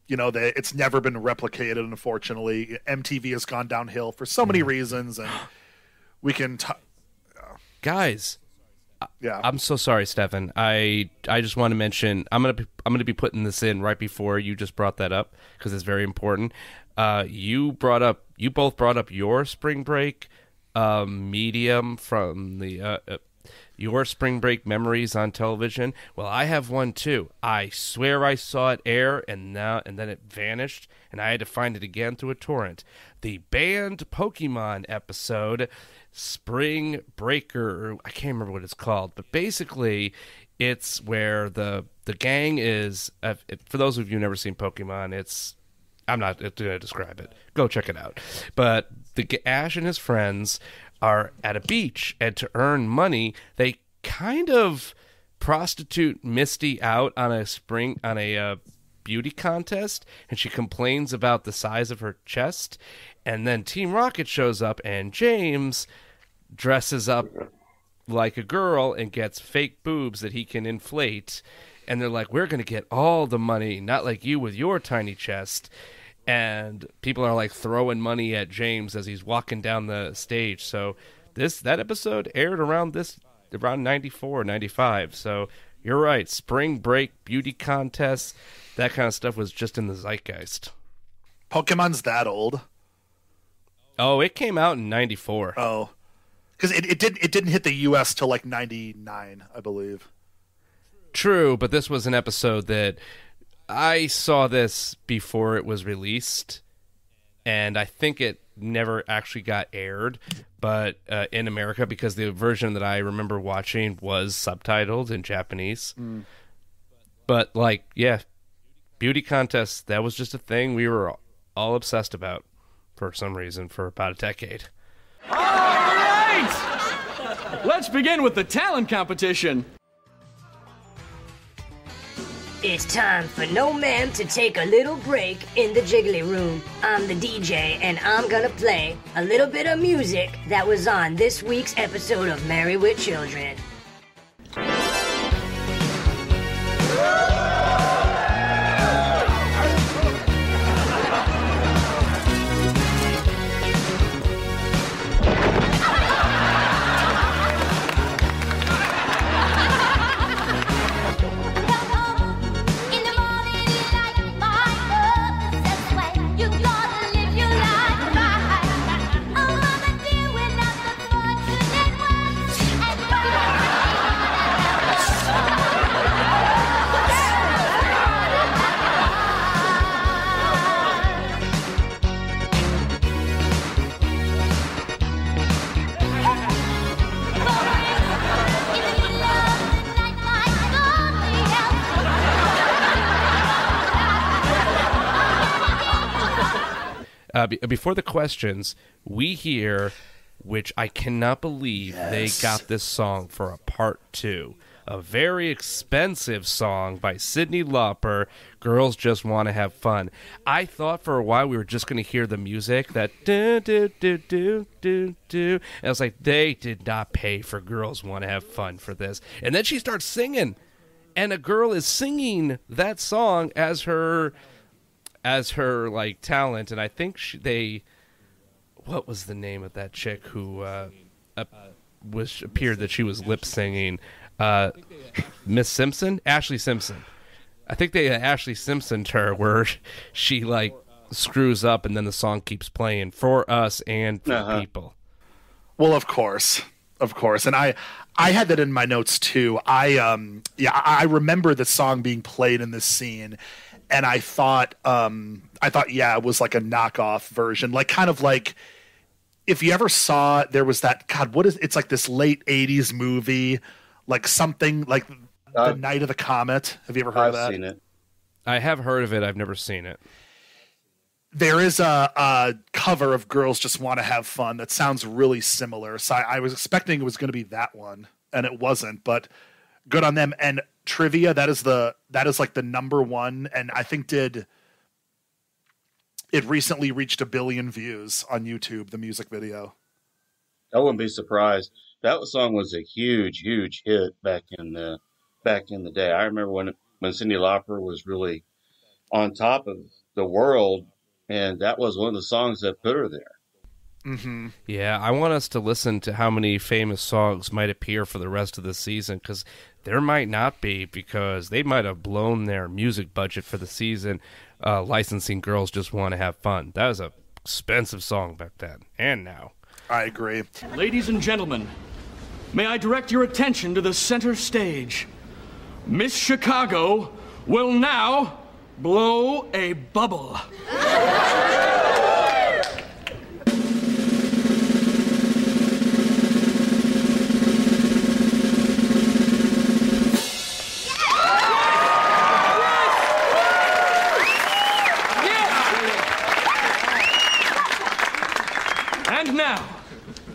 you know that it's never been replicated. Unfortunately, MTV has gone downhill for so many reasons, and we can. T- Guys, yeah, I'm so sorry, Stefan. I I just want to mention I'm gonna be, I'm gonna be putting this in right before you just brought that up because it's very important. Uh, you brought up you both brought up your spring break um, medium from the uh, uh, your spring break memories on television. Well, I have one too. I swear I saw it air and now and then it vanished, and I had to find it again through a torrent. The banned Pokemon episode, Spring Breaker. I can't remember what it's called, but basically, it's where the the gang is. Uh, for those of you never seen Pokemon, it's I'm not going to describe it. Go check it out. But the Ash and his friends are at a beach, and to earn money, they kind of prostitute Misty out on a spring on a uh, beauty contest, and she complains about the size of her chest. And then Team Rocket shows up, and James dresses up like a girl and gets fake boobs that he can inflate. And they're like, we're going to get all the money, not like you with your tiny chest. And people are like throwing money at James as he's walking down the stage. So this that episode aired around this around 94, 95. So you're right. Spring break beauty contests, that kind of stuff was just in the zeitgeist. Pokemon's that old. Oh, it came out in 94. Oh, because it, it didn't it didn't hit the U.S. till like '99, I believe. True, but this was an episode that I saw this before it was released, and I think it never actually got aired, but uh, in America because the version that I remember watching was subtitled in Japanese. Mm. But like, yeah, beauty contests that was just a thing we were all obsessed about for some reason for about a decade. Let's begin with the talent competition. It's time for No Ma'am to take a little break in the Jiggly Room. I'm the DJ, and I'm gonna play a little bit of music that was on this week's episode of Married with Children. Uh, be- before the questions, we hear, which I cannot believe they got this song for a part two. A very expensive song by Cyndi Lauper. Girls just want to have fun. I thought for a while we were just going to hear the music that do do do do do do. And I was like, they did not pay for Girls Want to Have Fun for this. And then she starts singing, and a girl is singing that song as her as her like talent. And I think she, they what was the name of that chick who uh, uh, was appeared that she was lip singing? Uh, Miss Simpson, Ashlee Simpson. I think they Ashlee Simpsoned her where she like screws up and then the song keeps playing for us and for Uh-huh. people. Well, of course, of course, and I, I had that in my notes too. I, um, yeah, I I remember the song being played in this scene, and I thought, um, I thought, yeah, it was like a knockoff version, like kind of like if you ever saw there was that God, what is it's like this late '80s movie, like something like the Night of the Comet. Have you ever heard of that? seen it. I have heard of it. I've never seen it. there is a, a cover of "Girls Just Want to Have Fun" that sounds really similar. So I, I was expecting it was going to be that one, and it wasn't. But good on them. And trivia that is the that is like the number one, and I think did it recently reached a billion views on YouTube. The music video. I wouldn't be surprised. That song was a huge, huge hit back in the back in the day. I remember when when Cyndi Lauper was really on top of the world, and that was one of the songs that put her there. Mm-hmm. Yeah, I want us to listen to how many famous songs might appear for the rest of the season because there might not be because they might have blown their music budget for the season uh, licensing Girls Just Want to Have Fun. That was a expensive song back then and now. I agree. Ladies and gentlemen, may I direct your attention to the center stage? Miss Chicago will now blow a bubble.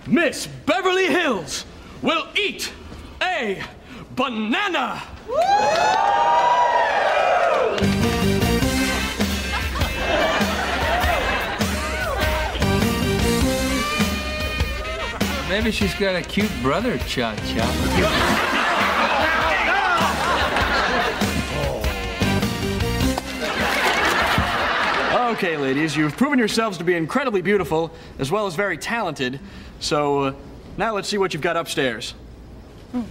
Miss Beverly Hills will eat a banana. Maybe she's got a cute brother, Cha Cha. Okay, ladies, you've proven yourselves to be incredibly beautiful as well as very talented. So uh, now let's see what you've got upstairs. No,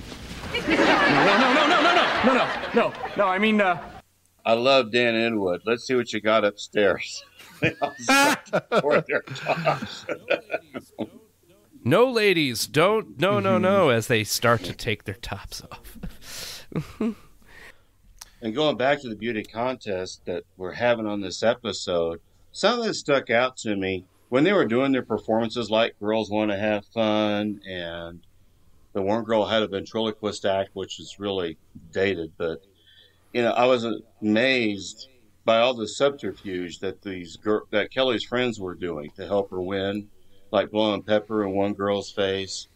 no, no, no, no, no, no, no, no, no, no. I mean, uh, I love Dan Inwood. Let's see what you got upstairs. They all start to pour their tops. No, ladies, don't. No, no, no, as they start to take their tops off. And going back to the beauty contest that we're having on this episode, something that stuck out to me when they were doing their performances, like Girls Want to Have Fun, and the one girl had a ventriloquist act, which is really dated, but you know, I was amazed by all the subterfuge that these gir- that Kelly's friends were doing to help her win, like blowing pepper in one girl's face,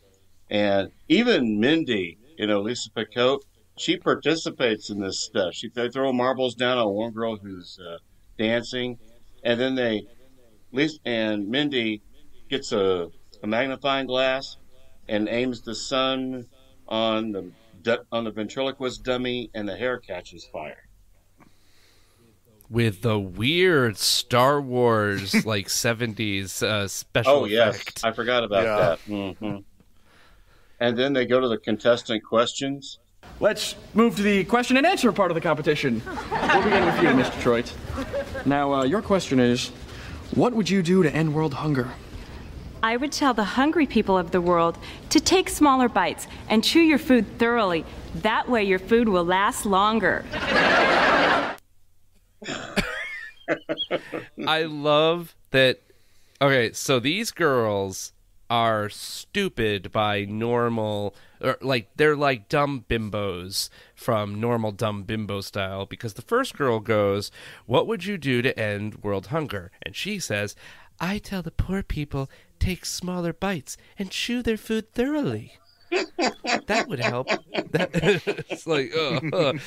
and even Mindy, you know, Lisa Picotte, she participates in this stuff. She they throw marbles down on one girl who's uh, dancing, and then they, Lisa and Mindy gets a, a magnifying glass and aims the sun on the on the ventriloquist dummy, and the hair catches fire. With the weird Star Wars like 70s uh, special Oh yes, effect. I forgot about Yeah. that. hmm And then they go to the contestant questions. Let's move to the question and answer part of the competition. We'll begin with you, Mr. Detroit. Now, uh, your question is what would you do to end world hunger? I would tell the hungry people of the world to take smaller bites and chew your food thoroughly. That way, your food will last longer. I love that. Okay, so these girls are stupid by normal or like they're like dumb bimbos from normal dumb bimbo style because the first girl goes, "What would you do to end world hunger?" and she says, "I tell the poor people take smaller bites and chew their food thoroughly." that would help. That, it's like, ugh, ugh.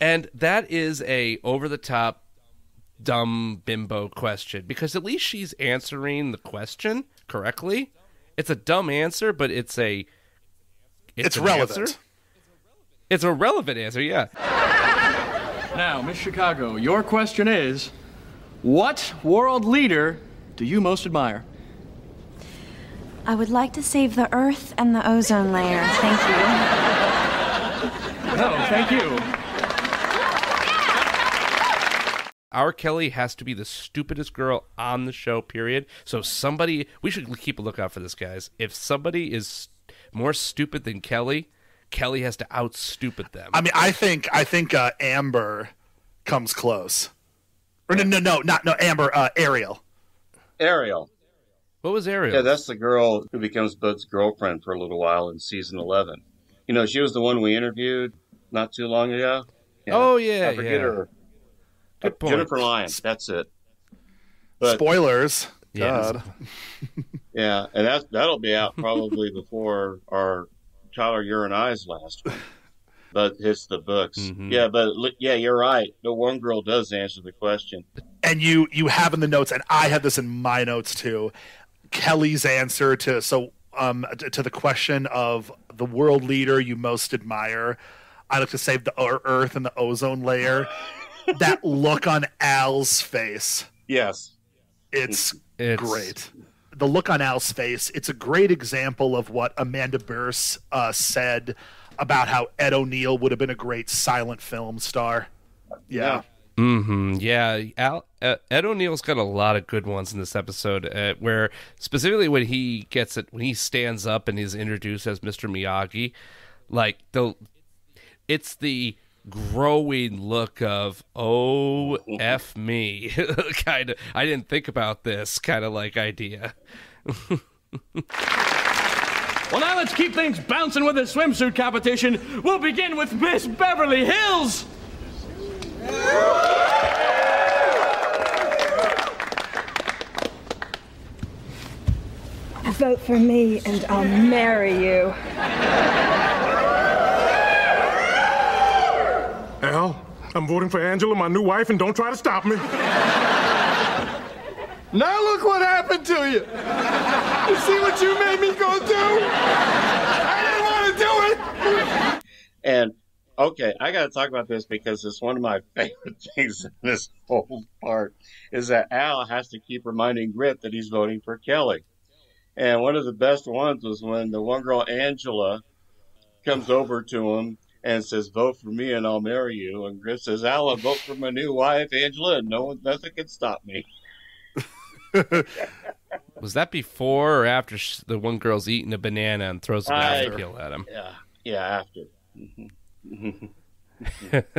and that is a over the top dumb bimbo question because at least she's answering the question correctly. It's a dumb answer, but it's a It's an relevant. answer. It's a relevant answer, yeah. Now, Miss Chicago, your question is what world leader do you most admire? I would like to save the Earth and the ozone layer. Thank you. No, oh, thank you. Our Kelly has to be the stupidest girl on the show, period. So somebody, we should keep a lookout for this, guys. If somebody is more stupid than Kelly, Kelly has to out stupid them. I mean, I think I think uh, Amber comes close. Or no, no, no, not no Amber. Uh, Ariel. Ariel. What was Ariel? Yeah, that's the girl who becomes Bud's girlfriend for a little while in season 11. You know, she was the one we interviewed not too long ago. Oh, yeah, I forget yeah. her. Good point. Jennifer Lyons. That's it. But- Spoilers. Yeah. God. Yeah, and that that'll be out probably before our Tyler, your and I's last one. But it's the books. Mm-hmm. Yeah, but yeah, you're right. The one girl does answer the question. and you you have in the notes, and I have this in my notes too. Kelly's answer to so um to, to the question of the world leader you most admire. I like to save the Earth and the ozone layer. That look on Al's face. Yes, it's, It's- great. The look on Al's face. It's a great example of what Amanda Bearse uh, said about how Ed O'Neill would have been a great silent film star. Yeah. Mm-hmm. Yeah, Al, uh, Ed O'Neill's got a lot of good ones in this episode. Uh, where specifically when he gets it, when he stands up and he's introduced as Mr. Miyagi, like the, it's the growing look of oh f me kind of. I didn't think about this kind of like idea. Well, now let's keep things bouncing with the swimsuit competition. We'll begin with Miss Beverly Hills. Vote for me and I'll marry you. Al, I'm voting for Angela, my new wife, and don't try to stop me. Now look what happened to you. You see what you made me go do? I didn't want to do it. And okay, I got to talk about this because it's one of my favorite things in this whole part is that Al has to keep reminding Griff that he's voting for Kelly. And one of the best ones was when the one girl Angela comes over to him and says, "Vote for me and I'll marry you." And Griff says, "Al, I vote for my new wife Angela, and no one, nothing can stop me." Was that before or after the one girl's eating a banana and throws a banana peel at him? Yeah, yeah, after.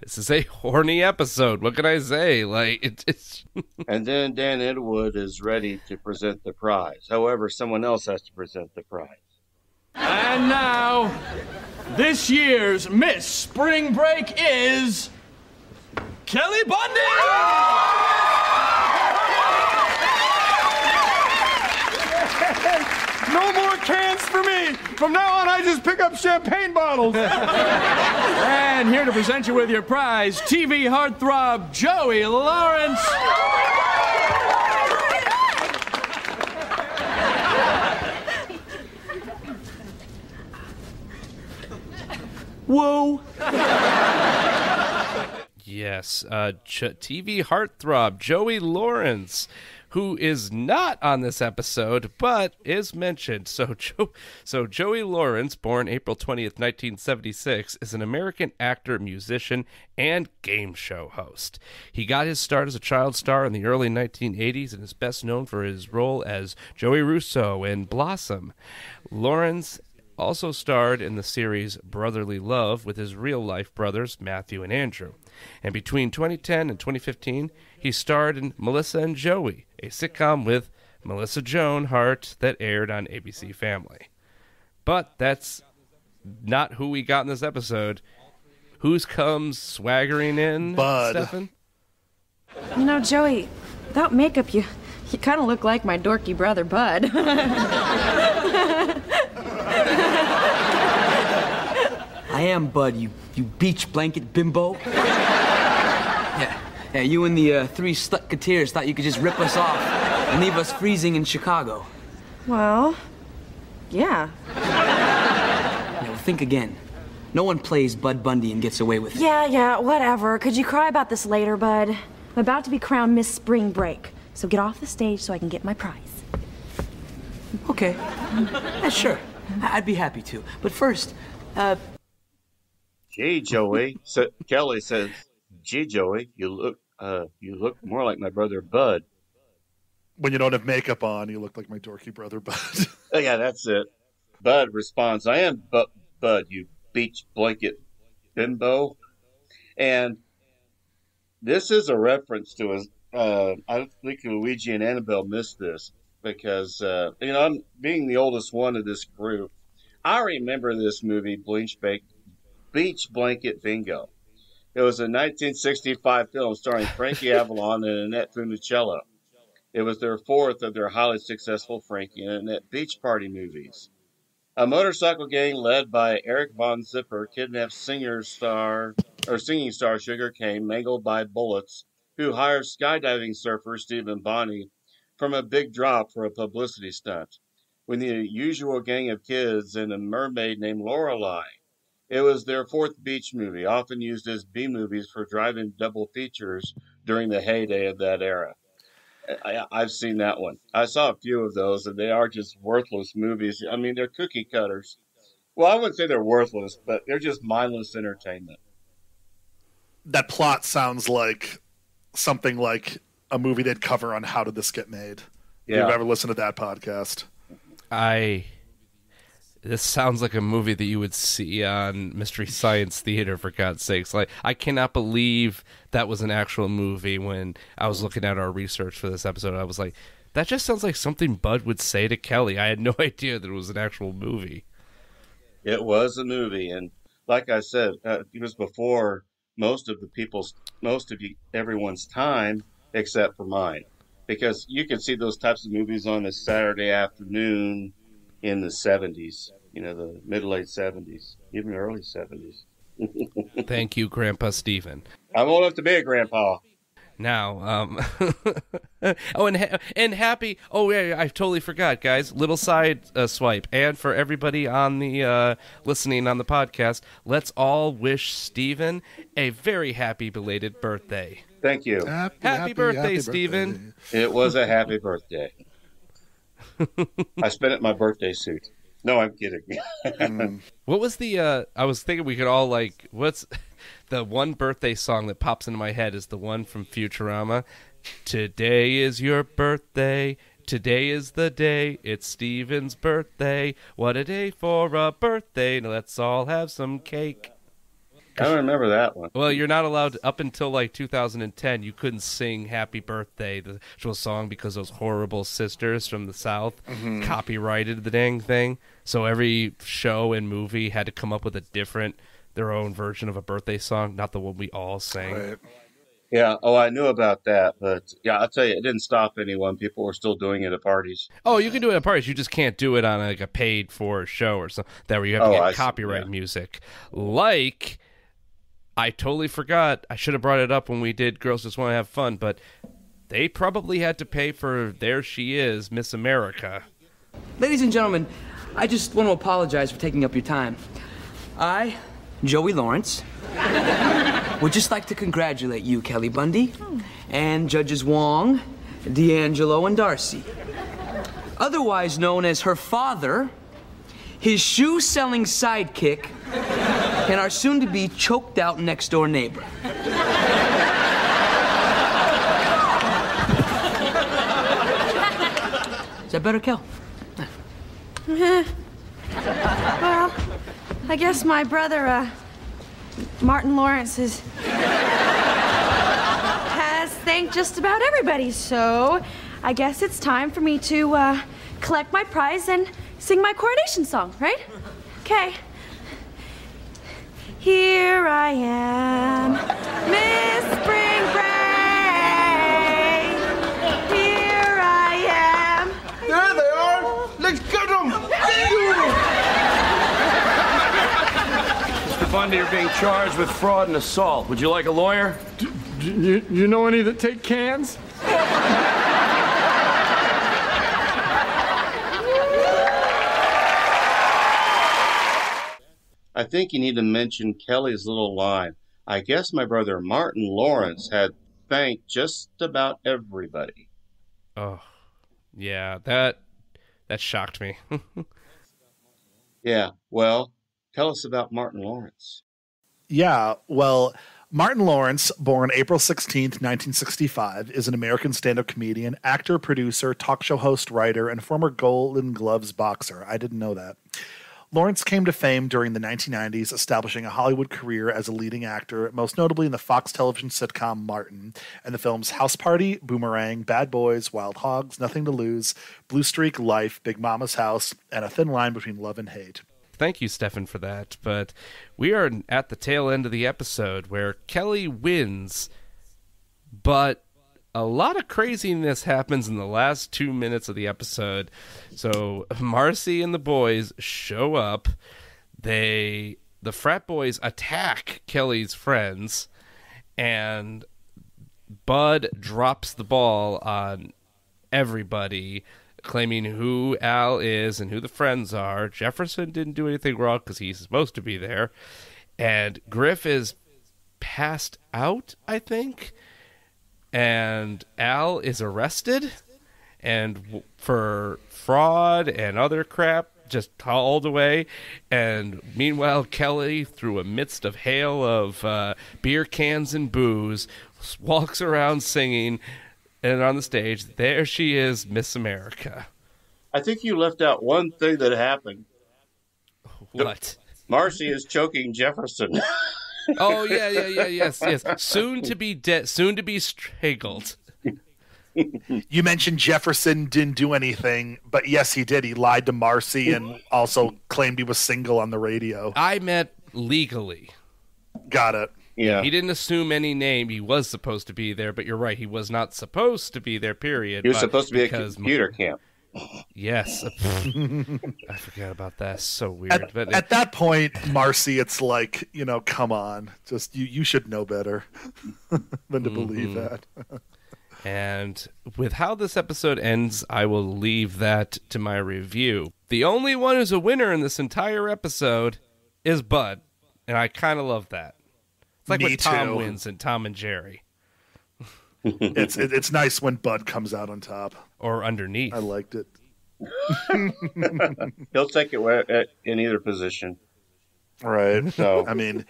this is a horny episode. What can I say? Like it, it's. and then Dan Edwood is ready to present the prize. However, someone else has to present the prize. And now, this year's Miss Spring Break is Kelly Bundy. No more cans for me. From now on, I just pick up champagne bottles. and here to present you with your prize, TV heartthrob Joey Lawrence. Whoa. Yes, uh, Ch- TV heartthrob Joey Lawrence, who is not on this episode but is mentioned. So, jo- so Joey Lawrence, born April twentieth, nineteen seventy six, is an American actor, musician, and game show host. He got his start as a child star in the early nineteen eighties and is best known for his role as Joey Russo in Blossom. Lawrence also starred in the series Brotherly Love with his real life brothers Matthew and Andrew. And between 2010 and 2015, he starred in Melissa and Joey, a sitcom with Melissa Joan Hart that aired on ABC Family. But that's not who we got in this episode. Who's comes swaggering in? Bud. Stefan? You know, Joey, without makeup, you you kind of look like my dorky brother, Bud. I am Bud, you, you beach blanket bimbo. yeah, yeah, you and the uh, three slutketeers thought you could just rip us off and leave us freezing in Chicago. well, yeah. Now think again. No one plays Bud Bundy and gets away with it. Yeah, yeah, whatever. Could you cry about this later, Bud? I'm about to be crowned Miss Spring Break, so get off the stage so I can get my prize. Okay. Yeah, sure. I- I'd be happy to. But first, uh, Gee, Joey. So, Kelly says, "Gee, Joey, you look, uh, you look more like my brother Bud." When you don't have makeup on, you look like my dorky brother Bud. Oh, yeah, that's it. Bud responds, "I am but Bud, you beach blanket bimbo," and this is a reference to us. Uh, I think Luigi and Annabelle missed this because uh, you know I'm being the oldest one of this group. I remember this movie, Bleach Bake, Beach Blanket Bingo. It was a 1965 film starring Frankie Avalon and Annette Funicello. It was their fourth of their highly successful Frankie and Annette beach party movies. A motorcycle gang led by Eric Von Zipper kidnaps singer star or singing star Sugar Kane, mangled by bullets, who hires skydiving surfer Stephen Bonney from a big drop for a publicity stunt. When the usual gang of kids and a mermaid named Lorelei. It was their fourth beach movie, often used as B movies for drive-in double features during the heyday of that era. I, I've seen that one. I saw a few of those, and they are just worthless movies. I mean, they're cookie cutters. Well, I wouldn't say they're worthless, but they're just mindless entertainment. that plot sounds like something like a movie they'd cover on How Did This Get Made? If you've ever listened to that podcast. I. This sounds like a movie that you would see on Mystery Science Theater, for God's sakes. Like, I cannot believe that was an actual movie when I was looking at our research for this episode. I was like, that just sounds like something Bud would say to Kelly. I had no idea that it was an actual movie. It was a movie, and like I said, uh, it was before most of the people's, most of you, everyone's time, except for mine, because you can see those types of movies on a Saturday afternoon in the '70s. You know, the mid late '70s, even early '70s. Thank you, Grandpa Stephen. I'm old enough to be a grandpa. Now, um, oh, and ha- and happy. Oh, yeah, I totally forgot, guys. Little side uh, swipe, and for everybody on the uh, listening on the podcast, let's all wish Steven a very happy belated birthday. Thank you. Happy, birthday, Steven. It was a happy birthday. I spent it in my birthday suit. No, I'm kidding. What was the? uh I was thinking we could all like. What's the one birthday song that pops into my head? Is the one from Futurama? Today is your birthday. Today is the day. It's Steven's birthday. What a day for a birthday. Now let's all have some cake. I don't remember that one. Well, you're not allowed up until like 2010. You couldn't sing "Happy Birthday" the actual song because those horrible sisters from the South Mhm. copyrighted the dang thing. So every show and movie had to come up with a different, their own version of a birthday song, not the one we all sang. Yeah. Oh, I knew about that, but yeah, I'll tell you, it didn't stop anyone. People were still doing it at parties. Oh, you can do it at parties. You just can't do it on like a paid for show or something that where you have to Oh, get I see, copyright music. Like, I totally forgot. I should have brought it up when we did Girls Just Want to Have Fun, but they probably had to pay for There She Is, Miss America. Ladies and gentlemen, I just want to apologize for taking up your time. I, Joey Lawrence, would just like to congratulate you, Kelly Bundy, and Judges Wong, D'Angelo, and D'Arcy. Otherwise known as her father, his shoe selling sidekick, and our soon to be choked out next door neighbor. Is that better, Kel? well, I guess my brother, uh, Martin Lawrence, is, has thanked just about everybody, so I guess it's time for me to uh, collect my prize and sing my coronation song, right? Okay. Here I am, Miss Spring Break. Here I am. There they are. Let's get them. Mr. Bundy, you're being charged with fraud and assault. Would you like a lawyer? Do You, you know any that take cans? I think you need to mention Kelly's little line. I guess my brother Martin Lawrence had thanked just about everybody. Oh, yeah, that that shocked me. Yeah, well, tell us about Martin Lawrence. Yeah, well, Martin Lawrence, born April 16th, 1965, is an American stand up comedian, actor, producer, talk show host, writer, and former Golden Gloves boxer. I didn't know that. Lawrence came to fame during the 1990s, establishing a Hollywood career as a leading actor, most notably in the Fox television sitcom Martin and the films House Party, Boomerang, Bad Boys, Wild Hogs, Nothing to Lose, Blue Streak, Life, Big Mama's House, and A Thin Line Between Love and Hate. Thank you, Stefan, for that. But we are at the tail end of the episode where Kelly wins, but a lot of craziness happens in the last two minutes of the episode. So Marcy and the boys show up. They the frat boys attack Kelly's friends, and Bud drops the ball on everybody, claiming who Al is and who the friends are. Jefferson didn't do anything wrong because he's supposed to be there, and Griff is passed out. I think and Al is arrested and w- for fraud and other crap just hauled away and meanwhile Kelly through a midst of hail of uh, beer cans and booze walks around singing and on the stage there she is Miss America I think you left out one thing that happened. what Marcy is choking Jefferson. oh yeah yeah yeah yes yes soon to be dead soon to be strangled You mentioned Jefferson didn't do anything, but yes, he did. He lied to Marcy and also claimed he was single on the radio. I meant legally Got it. Yeah. He didn't assume any name. He was supposed to be there, but you're right. He was not supposed to be there, period. He was supposed to be at because- computer camp. Yes. I forgot about that. So weird. At, but at that point, Marcy, it's like, you know, come on. Just you you should know better than to believe Mhm. that. And with how this episode ends, I will leave that to my review. The only one who's a winner in this entire episode is Bud, and I kind of love that. It's like Me when Tom too. wins in Tom and Jerry, it's it, it's nice when Bud comes out on top. or underneath. I liked it. He'll take it where, at, in either position. Right. So- I mean,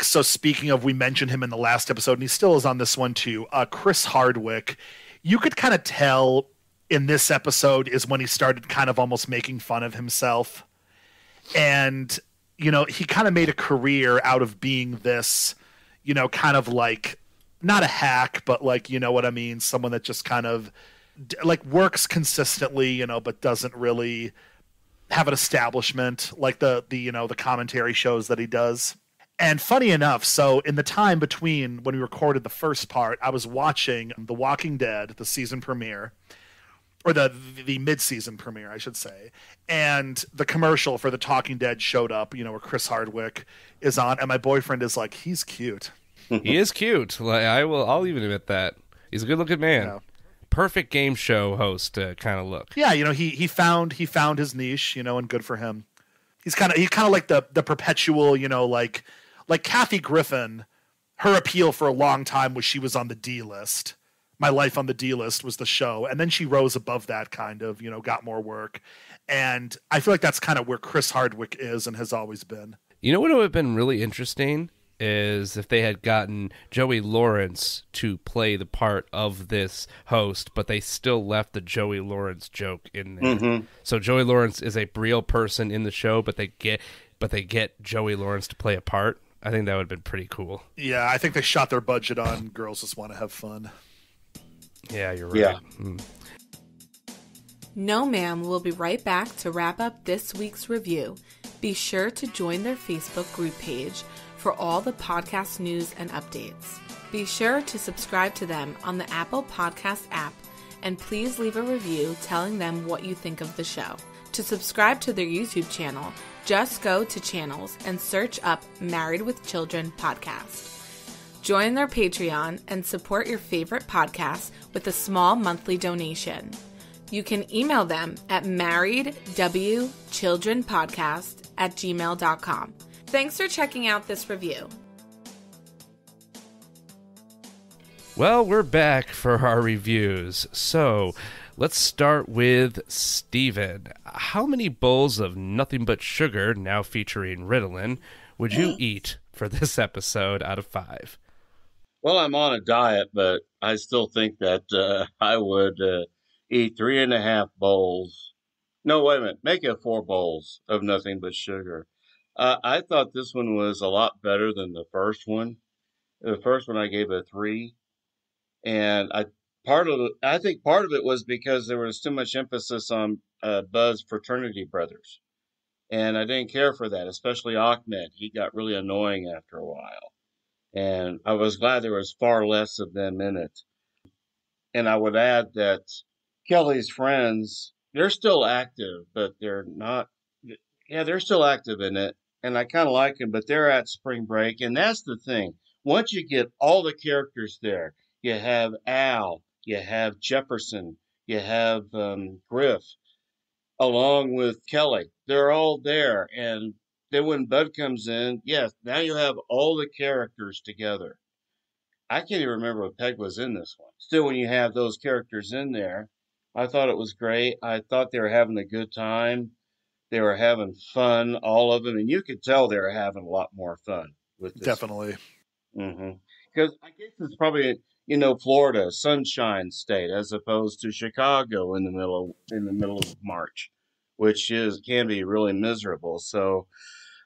so speaking of, we mentioned him in the last episode, and he still is on this one too. Uh, Chris Hardwick, you could kind of tell in this episode is when he started kind of almost making fun of himself, and you know he kind of made a career out of being this, you know, kind of like not a hack, but like you know what I mean, someone that just kind of like works consistently, you know, but doesn't really have an establishment like the the you know the commentary shows that he does. And funny enough, so in the time between when we recorded the first part, I was watching The Walking Dead, the season premiere, or the the mid season premiere, I should say. And the commercial for The Talking Dead showed up, you know, where Chris Hardwick is on, and my boyfriend is like, he's cute. He is cute. Like, I will. I'll even admit that he's a good-looking man. Perfect game show host uh, kind of look. Yeah, you know, he he found he found his niche, you know, and good for him. He's kind of he's kind of like the the perpetual, you know, like like Kathy Griffin. Her appeal for a long time was she was on the D list. My Life on the D list was the show, and then she rose above that kind of, you know, got more work. And I feel like that's kind of where Chris Hardwick is and has always been. You know what would have been really interesting is if they had gotten Joey Lawrence to play the part of this host, but they still left the Joey Lawrence joke in there. Mhm. So Joey Lawrence is a real person in the show, but they get but they get Joey Lawrence to play a part. I think that would have been pretty cool. Yeah, I think they shot their budget on girls just want to have fun. Yeah, you're right. Yeah. Mm. No Ma'am we'll be right back to wrap up this week's review. Be sure to join their Facebook group page for all the podcast news and updates. Be sure to subscribe to them on the Apple Podcast app and please leave a review telling them what you think of the show. To subscribe to their YouTube channel, just go to channels and search up Married with Children podcast. Join their Patreon and support your favorite podcast with a small monthly donation. You can email them at marriedwchildrenpodcast at gmail.com. Thanks for checking out this review. Well, we're back for our reviews. So, let's start with Steven. How many bowls of nothing but sugar, now featuring Ritalin, would you eat for this episode out of five? Well, I'm on a diet, but I still think that uh, I would uh, eat three and a half bowls. No, wait a minute. Make it four bowls of nothing but sugar. Uh, I thought this one was a lot better than the first one. The first one I gave a three, and I part of I think part of it was because there was too much emphasis on uh, Buzz fraternity brothers, and I didn't care for that, especially Ahmed. He got really annoying after a while, and I was glad there was far less of them in it. And I would add that Kelly's friends, they're still active, but they're not. Yeah, they're still active in it, and I kind of like them, but they're at spring break, and that's the thing. Once you get all the characters there, you have Al, you have Jefferson, you have um, Griff, along with Kelly. They're all there, and then when Bud comes in, yes, now you have all the characters together. I can't even remember if Peg was in this one. Still, when you have those characters in there, I thought it was great. I thought they were having a good time. They were having fun, all of them, and you could tell they were having a lot more fun with this. Definitely. Mm-hmm. Because I guess it's probably you know Florida, sunshine state, as opposed to Chicago in the middle in the middle of March, which is can be really miserable. So.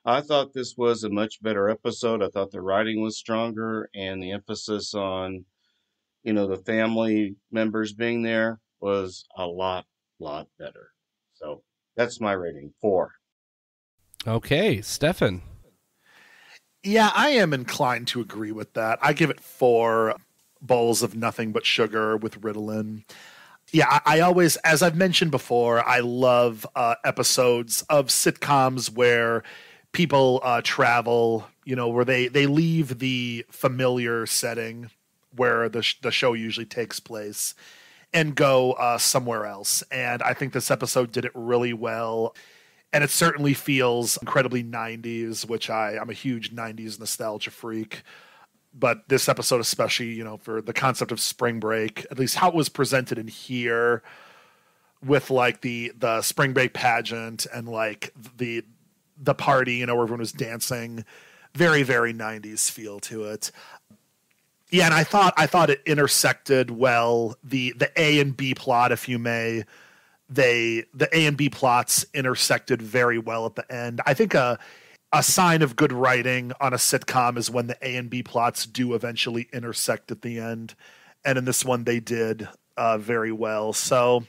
I thought this was a much better episode. I thought the writing was stronger and the emphasis on, you know, the family members being there was a lot, lot better. So that's my rating four. Okay, Stefan. Yeah, I am inclined to agree with that. I give it four bowls of nothing but sugar with Ritalin. Yeah, I, I always, as I've mentioned before, I love uh, episodes of sitcoms where people uh, travel, you know, where they they leave the familiar setting where the sh- the show usually takes place and go uh, somewhere else. And I think this episode did it really well. And it certainly feels incredibly 90s, which I, I'm a huge 90s nostalgia freak. But this episode, especially, you know, for the concept of spring break, at least how it was presented in here with like the the spring break pageant and like the the party, you know, where everyone was dancing, very, very 90s feel to it. Yeah, and I thought I thought it intersected well the the A and B plot, if you may. They the A and B plots intersected very well at the end. I think a a sign of good writing on a sitcom is when the A and B plots do eventually intersect at the end, and in this one they did uh, very well. So,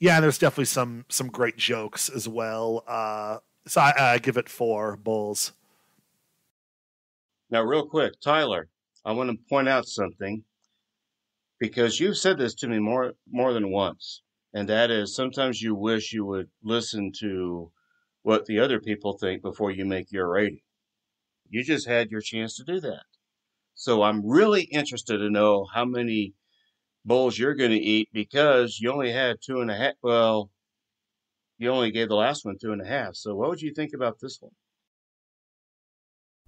yeah, there's definitely some some great jokes as well. Uh, so I, I give it four bulls. Now, real quick, Tyler, I want to point out something because you've said this to me more more than once, and that is sometimes you wish you would listen to what the other people think before you make your rating. You just had your chance to do that. So I'm really interested to know how many bowls you're going to eat because you only had two and a half. Well, you only gave the last one two and a half. So what would you think about this one?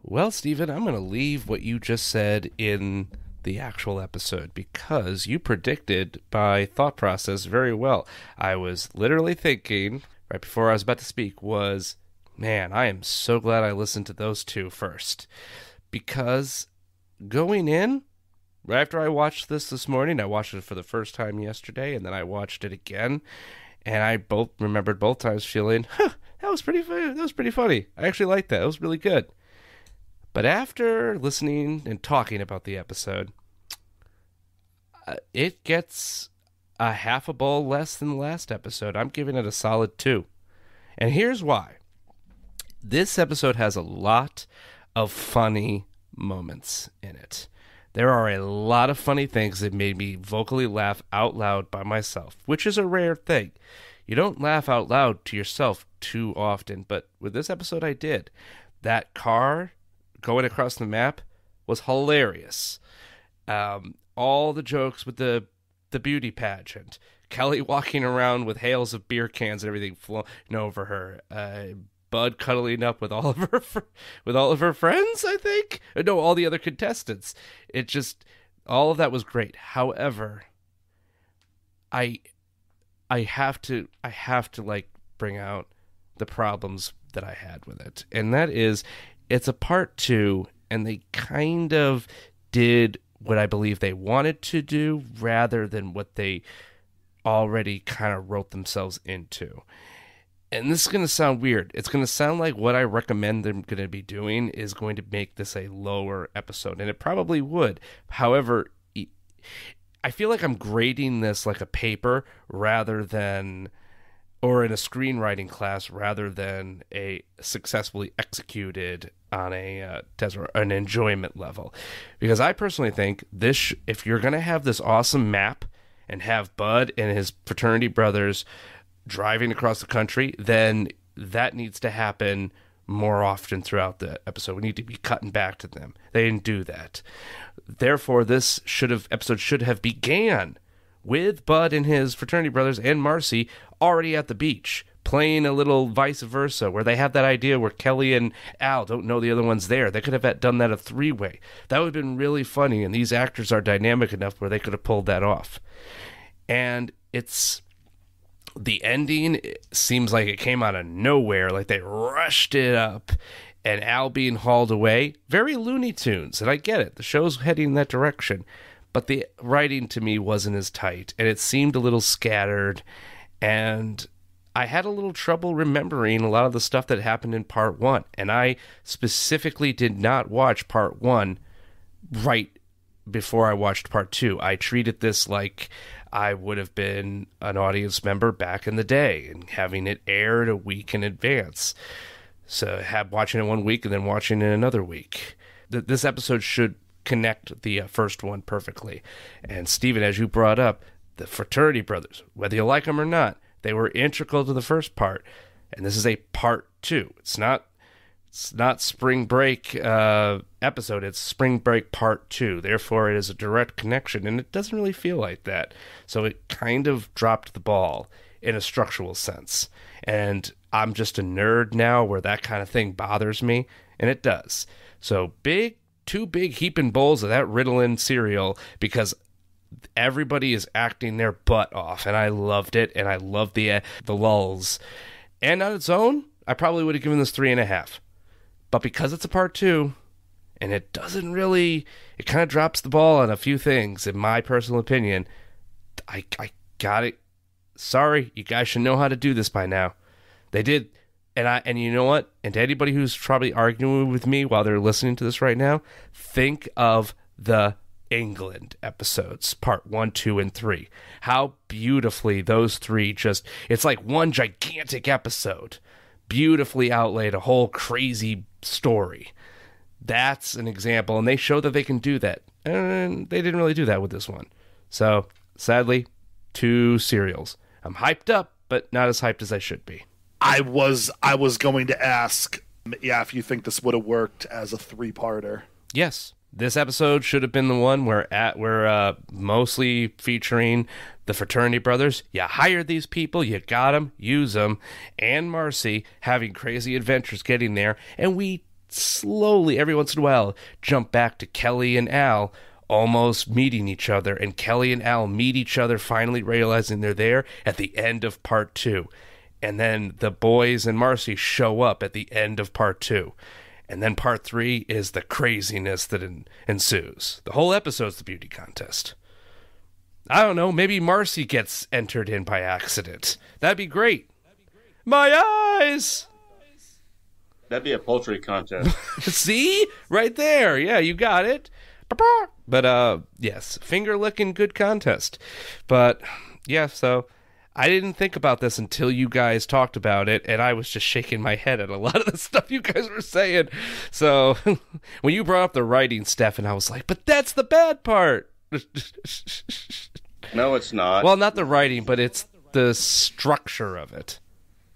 Well, Stephen, I'm going to leave what you just said in the actual episode because you predicted by thought process very well. I was literally thinking right before I was about to speak was, man, I am so glad I listened to those two first because going in right after I watched this this morning, I watched it for the first time yesterday and then I watched it again and I both remembered both times feeling, huh, that was pretty that was pretty funny. I actually liked that. It was really good. But after listening and talking about the episode, uh, it gets a half a bowl less than the last episode. I'm giving it a solid two. And here's why this episode has a lot of funny moments in it. There are a lot of funny things that made me vocally laugh out loud by myself, which is a rare thing. You don't laugh out loud to yourself too often, but with this episode, I did. That car going across the map was hilarious. Um, all the jokes with the the beauty pageant, Kelly walking around with hails of beer cans and everything flowing over her. Uh, Bud cuddling up with all of her with all of her friends. I think Uh, no, all the other contestants. It just all of that was great. However, I I have to I have to like bring out the problems that I had with it, and that is it's a part two, and they kind of did what I believe they wanted to do rather than what they already kind of wrote themselves into and this is going to sound weird. It's going to sound like what I recommend them going to be doing is going to make this a lower episode, and it probably would. However, I feel like I'm grading this like a paper rather than, or in a screenwriting class rather than a successfully executed on a uh, desert an enjoyment level, because I personally think this sh- if you're going to have this awesome map and have Bud and his fraternity brothers driving across the country, then that needs to happen more often throughout the episode. We need to be cutting back to them. They didn't do that. Therefore, this should have episode should have began with Bud and his fraternity brothers and Marcy already at the beach playing a little vice versa where they have that idea where Kelly and Al don't know the other one's there. They could have done that a three-way. That would have been really funny and these actors are dynamic enough where they could have pulled that off. And it's the ending seems like it came out of nowhere, like they rushed it up, and Al being hauled away. Very Looney Tunes, and I get it. The show's heading in that direction, but the writing to me wasn't as tight, and it seemed a little scattered, and I had a little trouble remembering a lot of the stuff that happened in part one, and I specifically did not watch part one right before I watched part two. I treated this like I would have been an audience member back in the day and having it aired a week in advance. So have watching it one week and then watching it another week. Th- This episode should connect the uh, first one perfectly. And Stephen, as you brought up, the fraternity brothers, whether you like them or not, they were integral to the first part. And this is a part two. It's not it's not spring break uh, episode it's spring break part two therefore it is a direct connection and it doesn't really feel like that so it kind of dropped the ball in a structural sense and i'm just a nerd now where that kind of thing bothers me and it does so big two big heaping bowls of that ritalin cereal because everybody is acting their butt off and i loved it and i loved the uh, the lulls and on its own i probably would have given this three and a half but because it's a part two, and it doesn't really, it kind of drops the ball on a few things, in my personal opinion, I, I got it. Sorry, you guys should know how to do this by now. They did, and I, and you know what? And to anybody who's probably arguing with me while they're listening to this right now, think of the England episodes, part one, two, and three. How beautifully those three just, it's like one gigantic episode beautifully outlaid a whole crazy story. That's an example, and they show that they can do that. And they didn't really do that with this one. So, sadly, two cereals. I'm hyped up, but not as hyped as I should be. I was I was going to ask, yeah, if you think this would have worked as a three-parter. Yes, this episode should have been the one where at where uh, mostly featuring the fraternity brothers. You hired these people, you got them, use them, and Marcy having crazy adventures getting there, and we slowly every once in a while jump back to Kelly and Al almost meeting each other, and Kelly and Al meet each other, finally realizing they're there at the end of part two. And then the boys and Marcy show up at the end of part two. And then part three is the craziness that en- ensues. The whole episode's the beauty contest. I don't know, maybe Marcy gets entered in by accident. That'd be great. My eyes! That'd be a poultry contest. See? Right there. Yeah, you got it. But uh yes, finger licking good contest. But yeah, so I didn't think about this until you guys talked about it, and I was just shaking my head at a lot of the stuff you guys were saying. So when you brought up the writing, stuff, and I was like, but that's the bad part. No, it's not. well, not the writing, but it's the structure of it,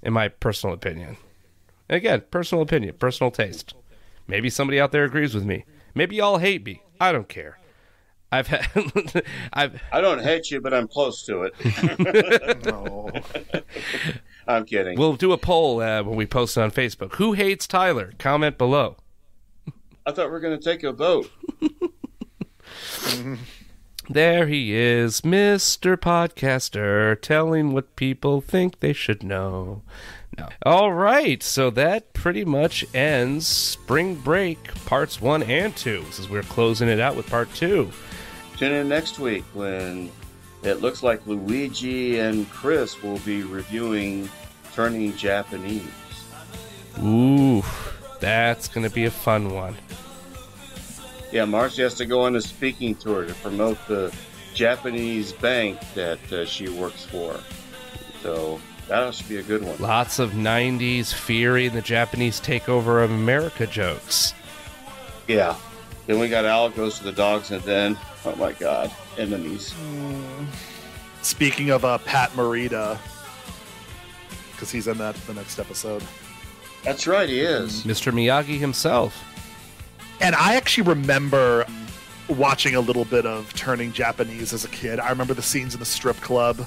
in my personal opinion. And Again, personal opinion, personal taste. Maybe somebody out there agrees with me. Maybe y'all hate me. I don't care. I've had, I've, I don't hate you, but I'm close to it. no. I'm kidding. We'll do a poll uh, when we post it on Facebook. Who hates Tyler? Comment below. I thought we were going to take a vote. There he is, Mr. Podcaster, telling what people think they should know. No. All right, so that pretty much ends Spring Break parts one and two. Since we're closing it out with part two. Tune in next week when it looks like Luigi and Chris will be reviewing Turning Japanese. Ooh, that's gonna be a fun one. Yeah, Marcy has to go on a speaking tour to promote the Japanese bank that uh, she works for. So that should be a good one. Lots of '90s Fury and the Japanese takeover of America jokes. Yeah. Then we got Al goes to the dogs, and then oh my god, enemies. Speaking of uh, Pat Morita, because he's in that the next episode. That's right, he is. Mr. Miyagi himself. And I actually remember watching a little bit of Turning Japanese as a kid. I remember the scenes in the strip club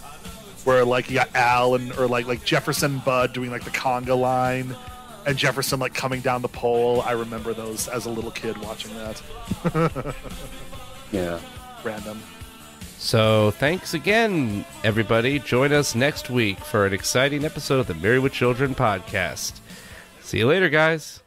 where like you got Al and or like like Jefferson Bud doing like the conga line and Jefferson like coming down the pole. I remember those as a little kid watching that. yeah. Random. So thanks again, everybody. Join us next week for an exciting episode of the Married with Children podcast. See you later, guys.